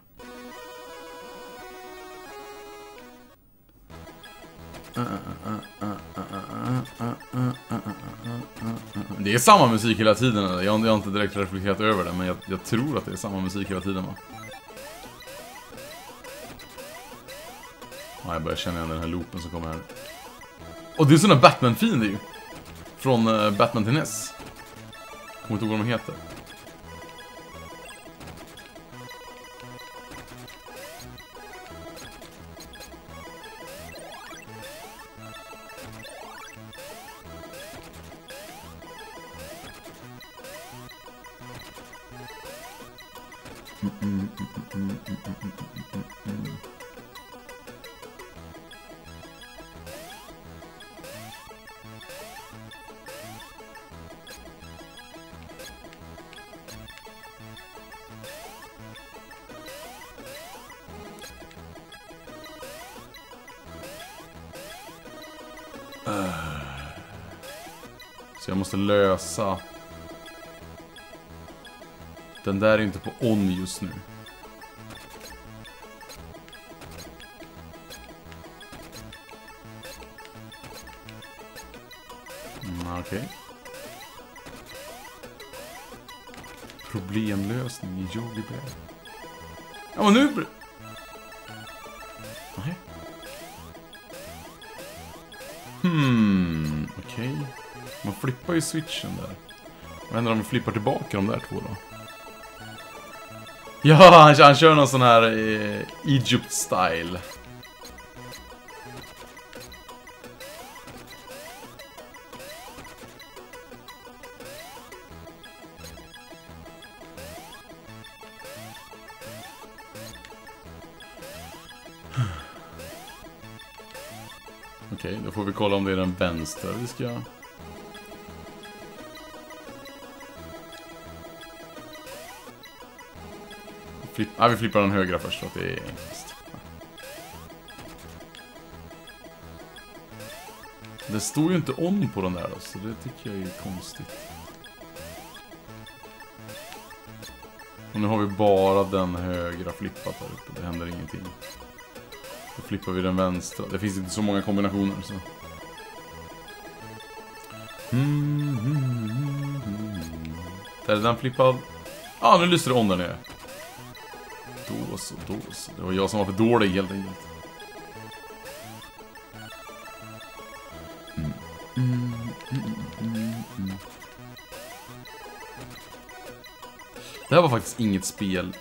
Det är samma musik hela tiden. Jag, har inte direkt reflekterat över det, men jag, jag, tror att det är samma musik hela tiden, va? Ja, jag börjar känna igen den här loopen som kommer här. Och det är sådana Batman-fiender ju! Från eh, Batman till NES. Kommer inte ihåg vad de heter. Den där är inte på on just nu. Mm, Okej. Okay. Problemlösning i Yogi Bear. Ja, men nu... Nej. Hmm, okej. Okay. Man flippar ju switchen där. Vad händer om vi flippar tillbaka de där två då? Ja, han, han kör någon sån här eh, Egypt-style. Okej, okay, då får vi kolla om det är den vänstra vi ska... Flipp... Ah, vi flippar den högra först för att det är enklast. Det står ju inte on på den där då, så det tycker jag är konstigt. Och nu har vi bara den högra flippat här uppe, det händer ingenting. Då flippar vi den vänstra. Det finns inte så många kombinationer så. Mm, mm, mm, mm, mm. där är den flippad. Ja, ah, nu lyser det om där nere. Så, då så. Det var jag som var för dålig helt enkelt. Mm. Mm, mm, det här var faktiskt inget spel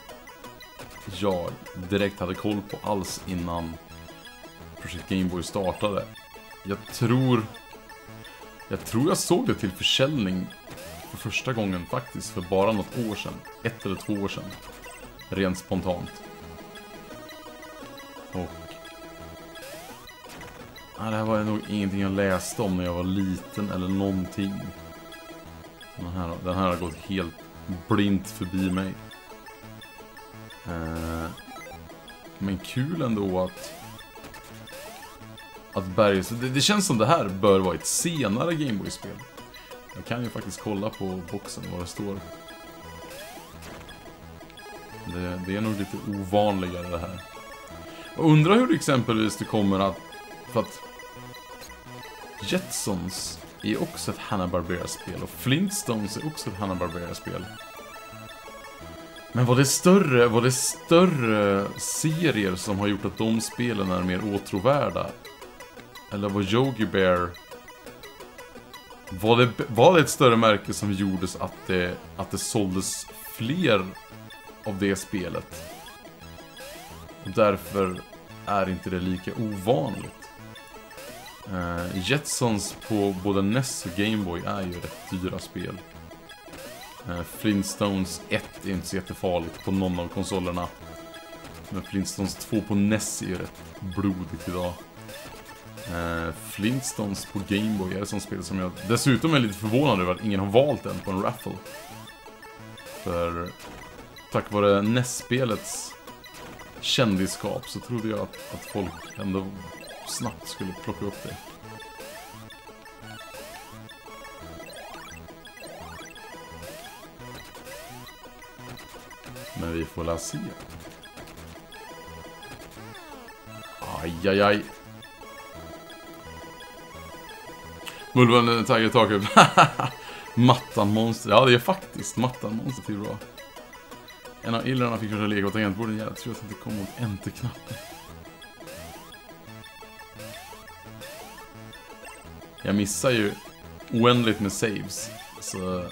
jag direkt hade koll på alls innan Project Gameboy startade. Jag tror... Jag tror jag såg det till försäljning för första gången faktiskt för bara något år sedan. Ett eller två år sedan. Rent spontant. Och... Nej, det här var nog ingenting jag läste om när jag var liten eller någonting. Den här, den här har gått helt blint förbi mig. Eh, men kul ändå att... Att Bergs... Det, det känns som det här bör vara ett senare Gameboy-spel. Jag kan ju faktiskt kolla på boxen vad det står. Det, det, är nog lite ovanligare det här. Och undrar hur exempelvis det kommer att... För att... Jetsons är också ett Hanna-Barbera-spel och Flintstones är också ett Hanna-Barbera-spel. Men var det större, var det större serier som har gjort att de spelen är mer åtråvärda? Eller var Yogi Bear... Var det, var det ett större märke som gjordes att det, att det såldes fler av det spelet? Och därför är inte det lika ovanligt. Uh, Jetsons på både NES och Gameboy är ju rätt dyra spel. Uh, Flintstones 1 är inte så jättefarligt på någon av konsolerna. Men Flintstones 2 på NES är ju rätt blodigt idag. Uh, Flintstones på Gameboy är ett sånt spel som jag dessutom är lite förvånad över att ingen har valt den på en raffle. För tack vare NES-spelets kändisskap så trodde jag att, att folk ändå snabbt skulle plocka upp det. Men vi får la se. Aj, aj, aj. Mulvan Tiger Takup. Mattan-monster. Ja, det är faktiskt Mattan-monster till bra. En av illarna fick första leka tangentbordet. Jag tror att det kom mot enter-knappen. Jag missar ju oändligt med saves. Så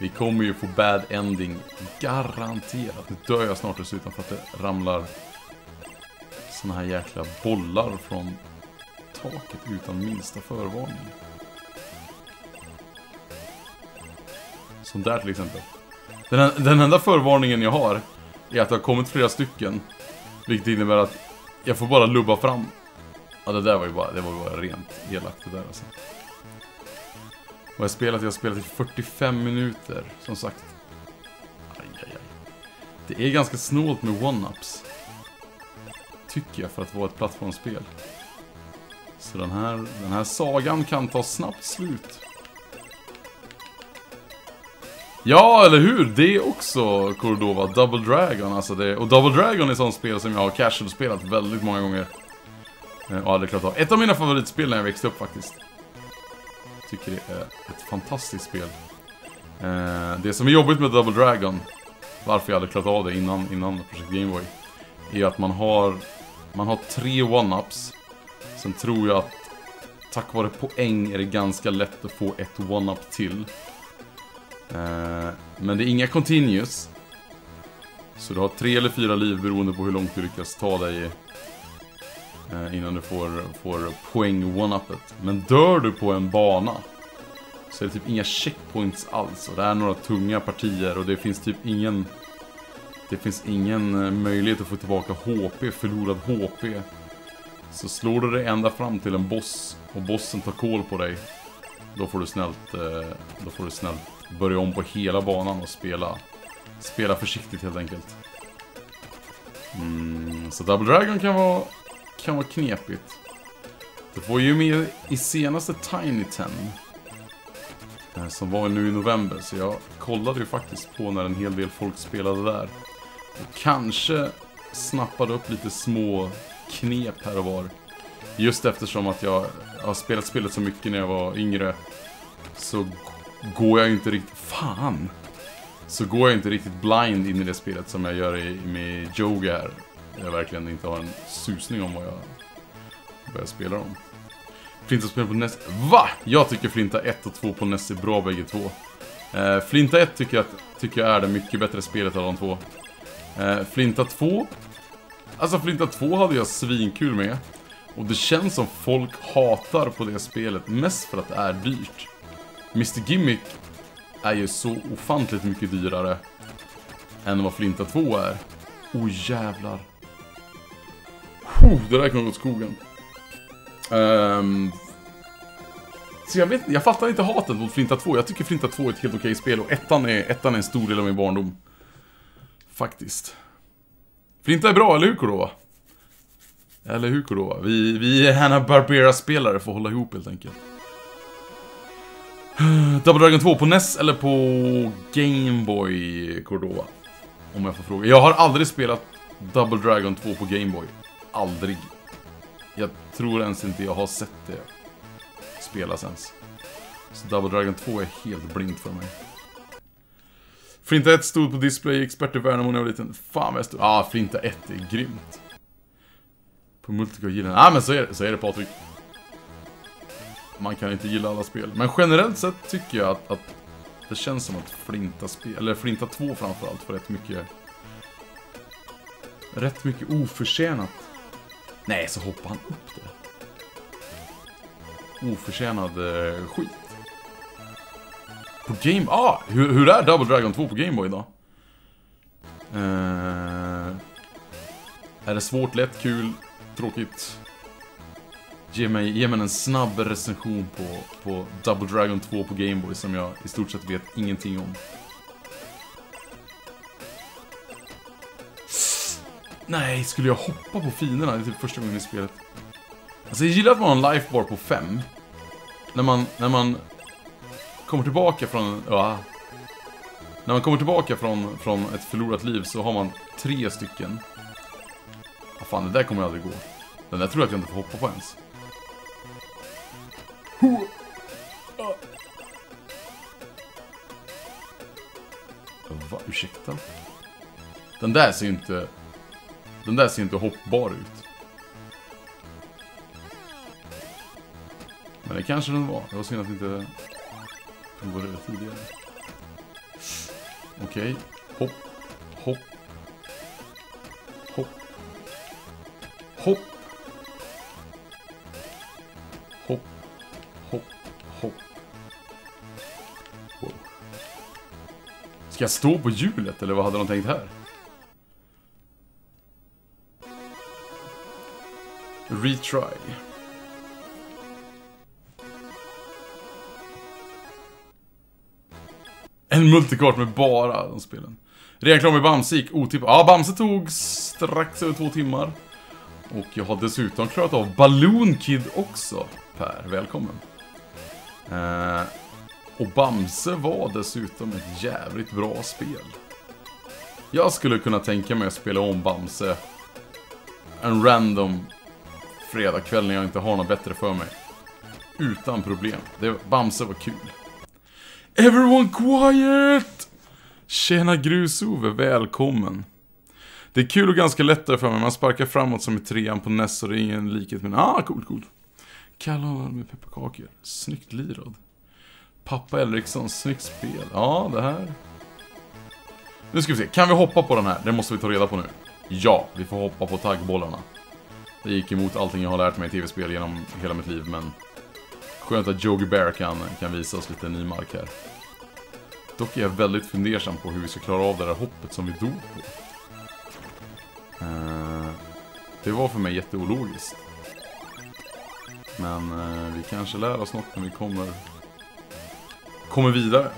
vi kommer ju få bad ending garanterat. Nu dör jag snart dessutom för att det ramlar såna här jäkla bollar från taket utan minsta förvarning. Som där till exempel. Den, den enda förvarningen jag har är att det har kommit flera stycken. Vilket innebär att jag får bara lubba fram. Ja, det där var ju bara, det var bara rent elakt det där alltså. Och jag har spelat, jag har spelat i 45 minuter, som sagt. Aj, aj, aj. Det är ganska snålt med one-ups. Tycker jag för att vara ett plattformsspel. Så den här, den här sagan kan ta snabbt slut. Ja, eller hur? Det är också Cordova, Double Dragon alltså det, Och Double Dragon är sånt spel som jag har casual-spelat väldigt många gånger. Eh, och aldrig klarat av. Ett av mina favoritspel när jag växte upp faktiskt. Tycker det är ett fantastiskt spel. Eh, det som är jobbigt med Double Dragon, varför jag aldrig klarat av det innan, innan Project Gameboy, är att man har, man har tre one-ups. Sen tror jag att tack vare poäng är det ganska lätt att få ett one-up till. Eh, men det är inga continues. Så du har tre eller fyra liv beroende på hur långt du lyckas ta dig eh, innan du får, får poäng one-upet. Men dör du på en bana så är det typ inga checkpoints alls. Och det är några tunga partier och det finns typ ingen... Det finns ingen eh, möjlighet att få tillbaka HP, förlorad HP. Så slår du dig ända fram till en boss och bossen tar koll på dig. Då får du snällt, då får du snällt börja om på hela banan och spela, spela försiktigt helt enkelt. Mm, så Double Dragon kan vara, kan vara knepigt. Det var ju med i senaste Tiny 10. Eh, som var nu i november, så jag kollade ju faktiskt på när en hel del folk spelade där. Och kanske snappade upp lite små knep här och var. Just eftersom att jag har spelat spelet så mycket när jag var yngre. Så går jag inte riktigt... Fan! Så går jag inte riktigt blind in i det spelet som jag gör i, med Joga här. Jag verkligen inte har en susning om vad jag, vad jag spelar om. Flinta spelar på NES... VA? Jag tycker Flinta 1 och 2 på NES är bra bägge två. Uh, Flinta 1 tycker jag, tycker jag är det mycket bättre spelet av de två. Uh, Flinta 2... Alltså Flinta 2 hade jag svinkul med. Och det känns som folk hatar på det spelet mest för att det är dyrt. Mr Gimmick är ju så ofantligt mycket dyrare än vad Flinta 2 är. Oh jävlar. Oh, det där kan gå åt skogen. Um, så jag vet jag fattar inte hatet mot Flinta 2. Jag tycker Flinta 2 är ett helt okej spel och ettan är, ettan är en stor del av min barndom. Faktiskt. Flinta är bra, eller hur Kurova? Eller hur Kurova? Vi, vi är Hanna Barbera-spelare för att hålla ihop helt enkelt. Double Dragon 2 på NES eller på Game Boy Cordova? Om jag får fråga. Jag har aldrig spelat Double Dragon 2 på Game Boy. Aldrig. Jag tror ens inte jag har sett det spelas ens. Så Double Dragon 2 är helt blint för mig. Flinta 1 stod på display, expert i Värnamo när jag var liten. Fan vad jag stod... Ah, Flinta 1 är grymt. På Multicore gillar Ah men så är det, så är det Patrik man kan inte gilla alla spel. Men generellt sett tycker jag att, att det känns som att Flinta spel, eller Flinta 2 framförallt, får rätt mycket... Rätt mycket oförtjänat. Nej, så hoppar han upp det. Oförtjänad eh, skit. På Game... Ah! Hur, hur är Double Dragon 2 på Gameboy då? Eh, är det svårt, lätt, kul, tråkigt? Ge mig, ge mig en snabb recension på, på Double Dragon 2 på Gameboy som jag i stort sett vet ingenting om. Nej, skulle jag hoppa på finerna? Det är typ första gången i spelet. Alltså jag gillar att man har en lifebar på 5. När man, när man kommer tillbaka från, ja. När man kommer tillbaka från, från ett förlorat liv så har man tre stycken. Vad fan, det där kommer aldrig gå. Den där tror jag att jag inte får hoppa på ens. Va? Ursäkta? Den där ser ju inte... Den där ser inte hoppbar ut. Men det kanske den var. Det var synd att inte provade det tidigare. Okej. Okay. Hopp. Hopp. Hopp. Hopp. Ska jag stå på hjulet eller vad hade de tänkt här? Retry. En multikart med bara de spelen. Redan klar med Bamse gick otippat. Ja, Bamse tog strax över två timmar. Och jag har dessutom klarat av Balloon Kid också. Per, välkommen. Uh, och Bamse var dessutom ett jävligt bra spel. Jag skulle kunna tänka mig att spela om Bamse en random fredagkväll när jag inte har något bättre för mig. Utan problem. Det, Bamse var kul. Everyone quiet! Tjena Grusove, välkommen. Det är kul och ganska lättare för mig, man sparkar framåt som i trean på NES och det är ingen likhet med... Ah, coolt, cool. Kallad med pepparkakor. Snyggt lirad. Pappa Elriksson, snyggt spel. Ja, det här... Nu ska vi se, kan vi hoppa på den här? Det måste vi ta reda på nu. Ja, vi får hoppa på taggbollarna. Det gick emot allting jag har lärt mig i tv-spel genom hela mitt liv, men... Skönt att Jogi Bear kan, kan visa oss lite ny mark här. Dock är jag väldigt fundersam på hur vi ska klara av det där hoppet som vi dog på. Uh, det var för mig jätteologiskt. Men uh, vi kanske lär oss något när vi kommer, kommer vidare.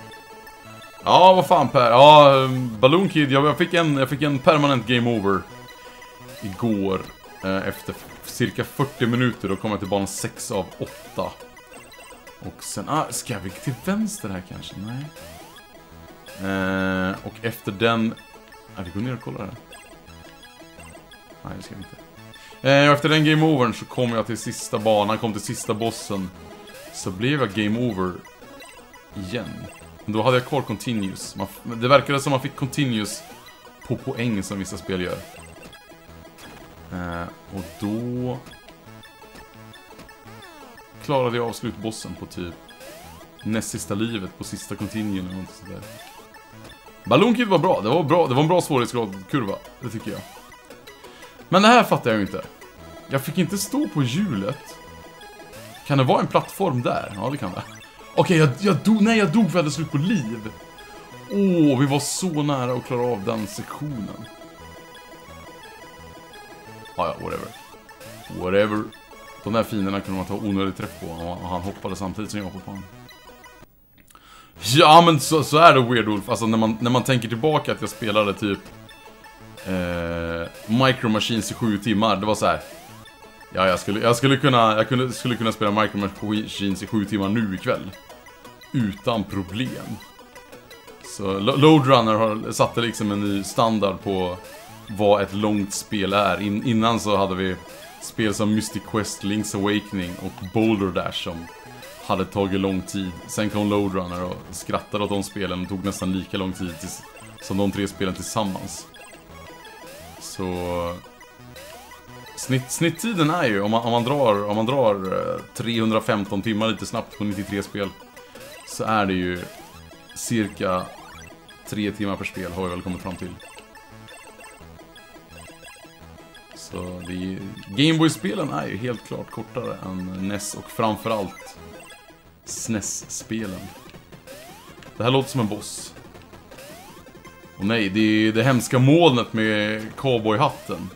Ja, vad fan Per. Ja, ehm, Balloon Kid, jag fick en, jag fick en permanent game over igår. Eh, efter cirka 40 minuter, då kom jag till bana 6 av 8. Och sen, ah, ska vi till vänster här kanske? Nej. Eh, och efter den... Ah, vi går ner och kollar här. Nej, det ska vi inte. Eh, och efter den game overn så kom jag till sista banan, kom till sista bossen. Så blev jag game over igen. Då hade jag kvar continuous. Man, det verkade som man fick continuous på poäng som vissa spel gör. Eh, och då klarade jag av slutbossen på typ näst sista livet på sista continuen eller något sådär. Balloon Kid var bra, det var bra, det var en bra svårighetsgradkurva, det tycker jag. Men det här fattar jag ju inte. Jag fick inte stå på hjulet. Kan det vara en plattform där? Ja, det kan det. Okej, okay, jag, jag dog, nej jag dog för att jag hade slut på liv. Åh, oh, vi var så nära att klara av den sektionen. Ah, ja, whatever. Whatever. De där finerna kunde man ta onödig träff på och han hoppade samtidigt som jag hoppade på honom. Ja men så, så är det Weird Wolf, alltså när man, när man tänker tillbaka att jag spelade typ eh, Micro Machines i sju timmar, det var så här. Ja, jag skulle, jag skulle kunna, jag kunde, skulle kunna spela Micro Machines i sju timmar nu ikväll. Utan problem. Så Loadrunner har, satte liksom en ny standard på vad ett långt spel är. In, innan så hade vi spel som Mystic Quest, Link's Awakening och Boulder Dash som hade tagit lång tid. Sen kom Loadrunner och skrattade åt de spelen och tog nästan lika lång tid tills, som de tre spelen tillsammans. Så... Snitt, snitttiden är ju, om man, om man drar, om man drar eh, 315 timmar lite snabbt på 93 spel, så är det ju cirka 3 timmar per spel har vi väl kommit fram till. Så Gameboy-spelen är ju helt klart kortare än NES och framförallt SNES-spelen. Det här låter som en boss. Och nej, det är ju det hemska molnet med cowboyhatten.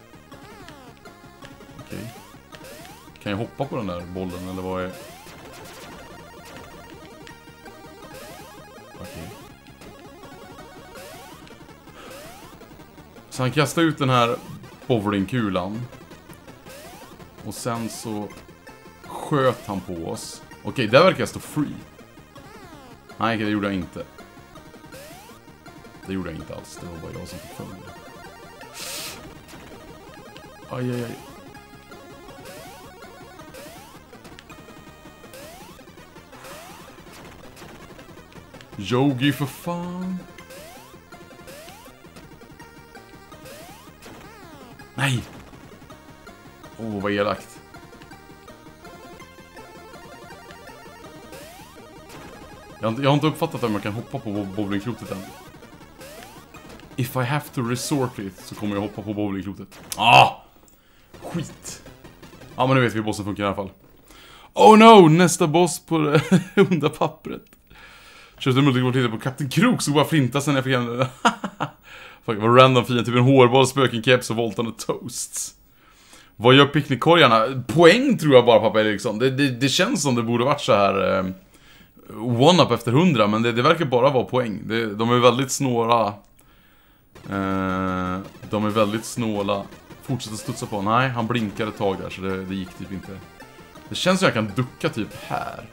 Okej. Okay. Kan jag hoppa på den där bollen, eller vad är... Okej. Okay. Så han kastar ut den här bowlingkulan. Och sen så sköt han på oss. Okej, där verkar jag stå free. Nej, det gjorde jag inte. Det gjorde jag inte alls. Det var bara jag som fick för mig Aj, aj, aj. Yogi för fan. Nej! Åh, oh, vad elakt. Jag har, inte, jag har inte uppfattat om jag kan hoppa på bowlingklotet än. If I have to resort it så kommer jag hoppa på bowlingklotet. Ah! Skit. Ja, men nu vet vi hur bossen funkar i alla fall. Oh no! Nästa boss på det onda pappret. Köpte tittar på Kapten Krok så bara flinta sen jag fick en... Fuck, vad random fin. typ en hårboll, spökenkeps och voltande toasts. Vad gör picknickkorgarna? Poäng tror jag bara pappa Eriksson. Det, det, det känns som det borde varit så här... Eh, one-up efter 100, men det, det, verkar bara vara poäng. Det, de är väldigt snåla. Eh, de är väldigt snåla. Fortsätter studsa på. Nej, han blinkade ett tag där så det, det gick typ inte. Det känns som jag kan ducka typ här.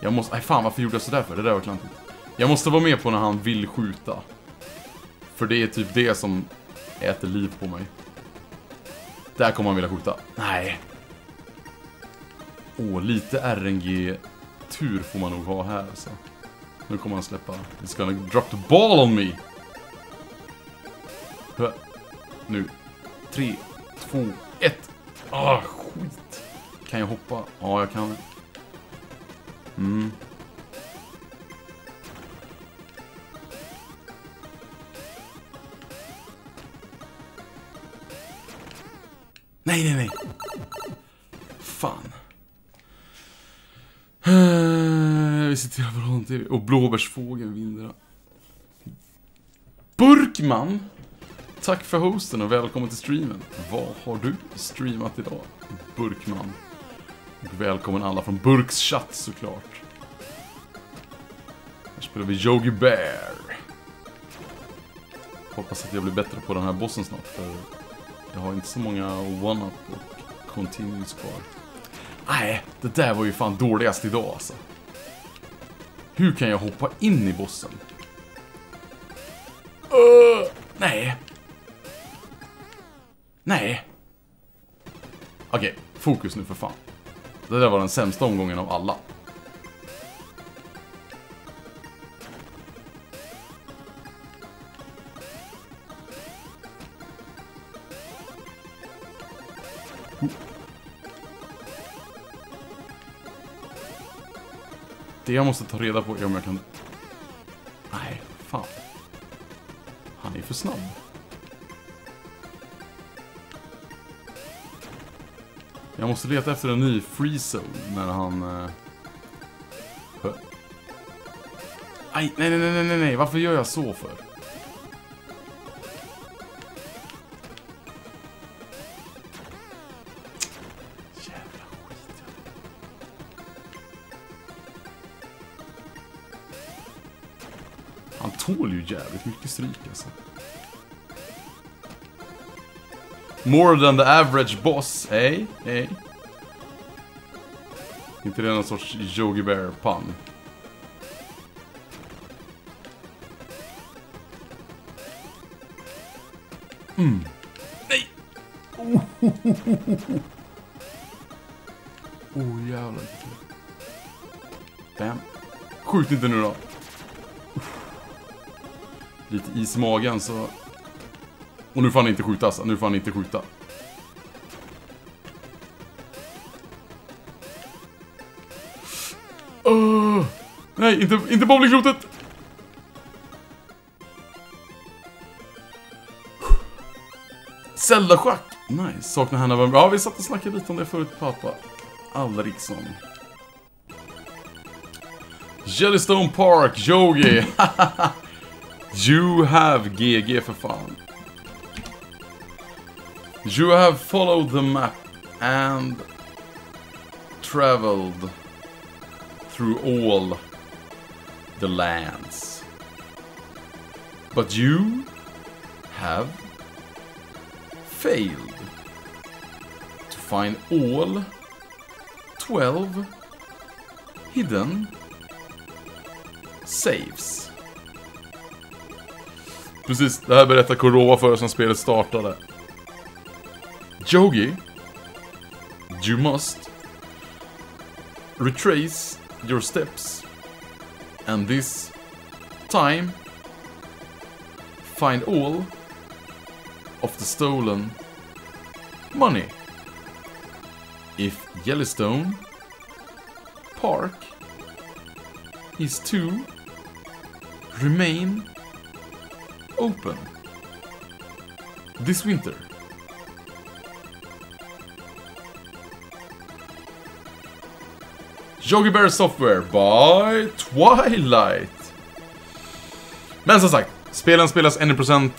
Jag måste... Nej fan, varför gjorde jag sådär för? Det där var klantigt. Jag måste vara med på när han vill skjuta. För det är typ det som äter liv på mig. Där kommer han vilja skjuta. Nej. Åh, lite RNG-tur får man nog ha här alltså. Nu kommer han släppa. He's gonna drop the ball on me. Hö. Nu. Tre, två, ett. Ah, skit. Kan jag hoppa? Ja, jag kan. Mm. Nej, nej, nej. Fan. Eh, vi ser till att vara TV. Och blåbärsfågeln vinner. Burkman! Tack för hosten och välkommen till streamen. Vad har du streamat idag? Burkman. Och välkommen alla från Burks chatt såklart. Här spelar vi Yogi Bear. Hoppas att jag blir bättre på den här bossen snart för jag har inte så många one-up och continues kvar. Nej, det där var ju fan dåligast idag alltså. Hur kan jag hoppa in i bossen? Uh, nej. Nej. Okej, fokus nu för fan. Det där var den sämsta omgången av alla. Det jag måste ta reda på är om jag kan... Nej, fan. Han är för snabb. Jag måste leta efter en ny free när han... Uh... Aj, nej, nej, nej, nej, nej, varför gör jag så för? Han tål ju jävligt mycket stryk alltså. More than the average boss, ej, ej. Inte det någon sorts Yogi Bear-pun? Mm. Nej! Oh, oh jävlar. Bam. Skjut inte nu då. Lite is i magen så... Och nu får han inte skjuta alltså. Nu får han inte skjuta. Uh, nej, inte, inte bowlingklotet! Zelda-schack! Nice, saknar henne. Ja, vi satt och snackade lite om det förut, pappa. Alriksson. Jellystone Park, Yogi! you have GG för fan. You have followed the map and traveled through all the lands. But you have failed to find all 12 hidden saves. Precis, det här berättar Korova för när spelet startade. Jogi, you must retrace your steps and this time find all of the stolen money. If Yellowstone Park is to remain open this winter. Yogi Bear Software by Twilight. Men som sagt, spelen spelas 1%.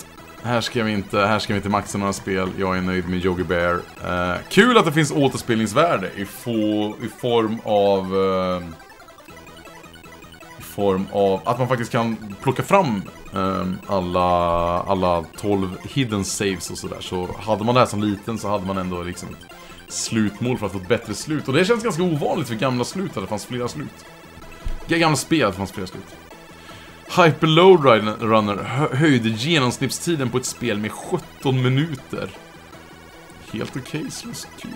Här ska vi inte, här ska vi inte maxa några spel. Jag är nöjd med Yogi Bear. Uh, kul att det finns återspelningsvärde i, få, i form av... Uh, I form av att man faktiskt kan plocka fram um, alla, alla 12 hidden saves och sådär. Så hade man det här som liten så hade man ändå liksom ett slutmål för att få ett bättre slut. Och det känns ganska ovanligt för gamla slut, där det fanns flera slut. gamla spel det fanns flera slut. Hyper Load Runner höjde genomsnittstiden på ett spel med 17 minuter. Helt okej okay, typ. kul.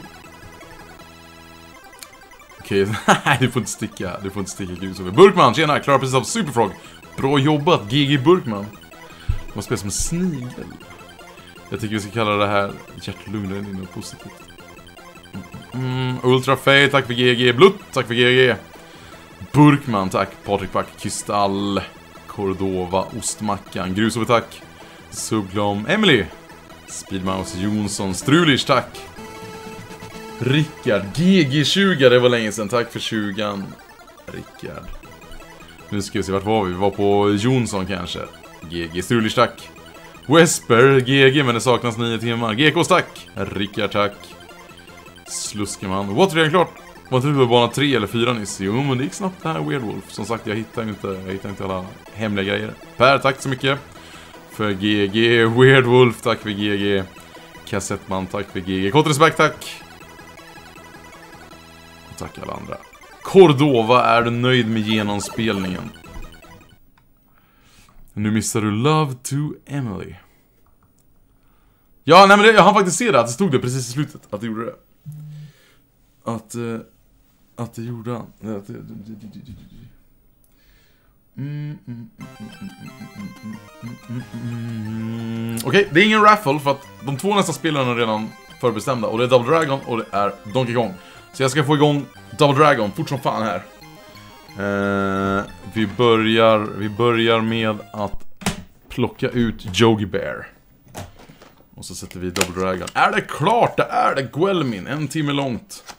Okej, okay. nej du får inte sticka, du får inte sticka gud Burkman, tjena, klarar precis av Superfrog. Bra jobbat, GG Burkman. Man spelar som en snigel. Jag tycker vi ska kalla det här hjärtlugnare in och positivt. Mm, Ultra tack för GG. Blutt, tack för GG. Burkman, tack. Patrik Back, Kristall. Cordova, Ostmackan. Grusove, tack. Subklom, Emily. Speedmouse Jonsson, Strulish, tack. Rickard, GG20, det var länge sedan. Tack för 20 Rickard. Nu ska vi se, vart var vi? Vi var på Jonsson kanske. GG, Strulish, tack. Wesper, GG, men det saknas 9 timmar. GK, tack. Rickard, tack. Sluskeman. What, redan klart? Var inte du på bana 3 eller 4 nyss? Jo, men det gick snabbt det här Weirdwolf. Som sagt, jag hittar inte, jag hittar inte alla hemliga grejer. Per, tack så mycket. För GG. Weirdwolf, tack för GG. Kassettman, tack för GG. Kotresback, tack. Och tack alla andra. Cordova, är du nöjd med genomspelningen? Nu missar du Love to Emily. Ja, nej men det, jag hann faktiskt se det, att det stod det precis i slutet, att det gjorde det. Att, att det gjorde han. Att Okej, det är ingen raffle för att de två nästa spelarna är redan förbestämda och det är Double Dragon och det är Donkey Kong. Så jag ska få igång Double Dragon fort som fan här. Uh, vi, börjar, vi börjar med att plocka ut Jogi Bear. Och så sätter vi Double Dragon. Är det klart? Det är det! Guelmin, en timme långt.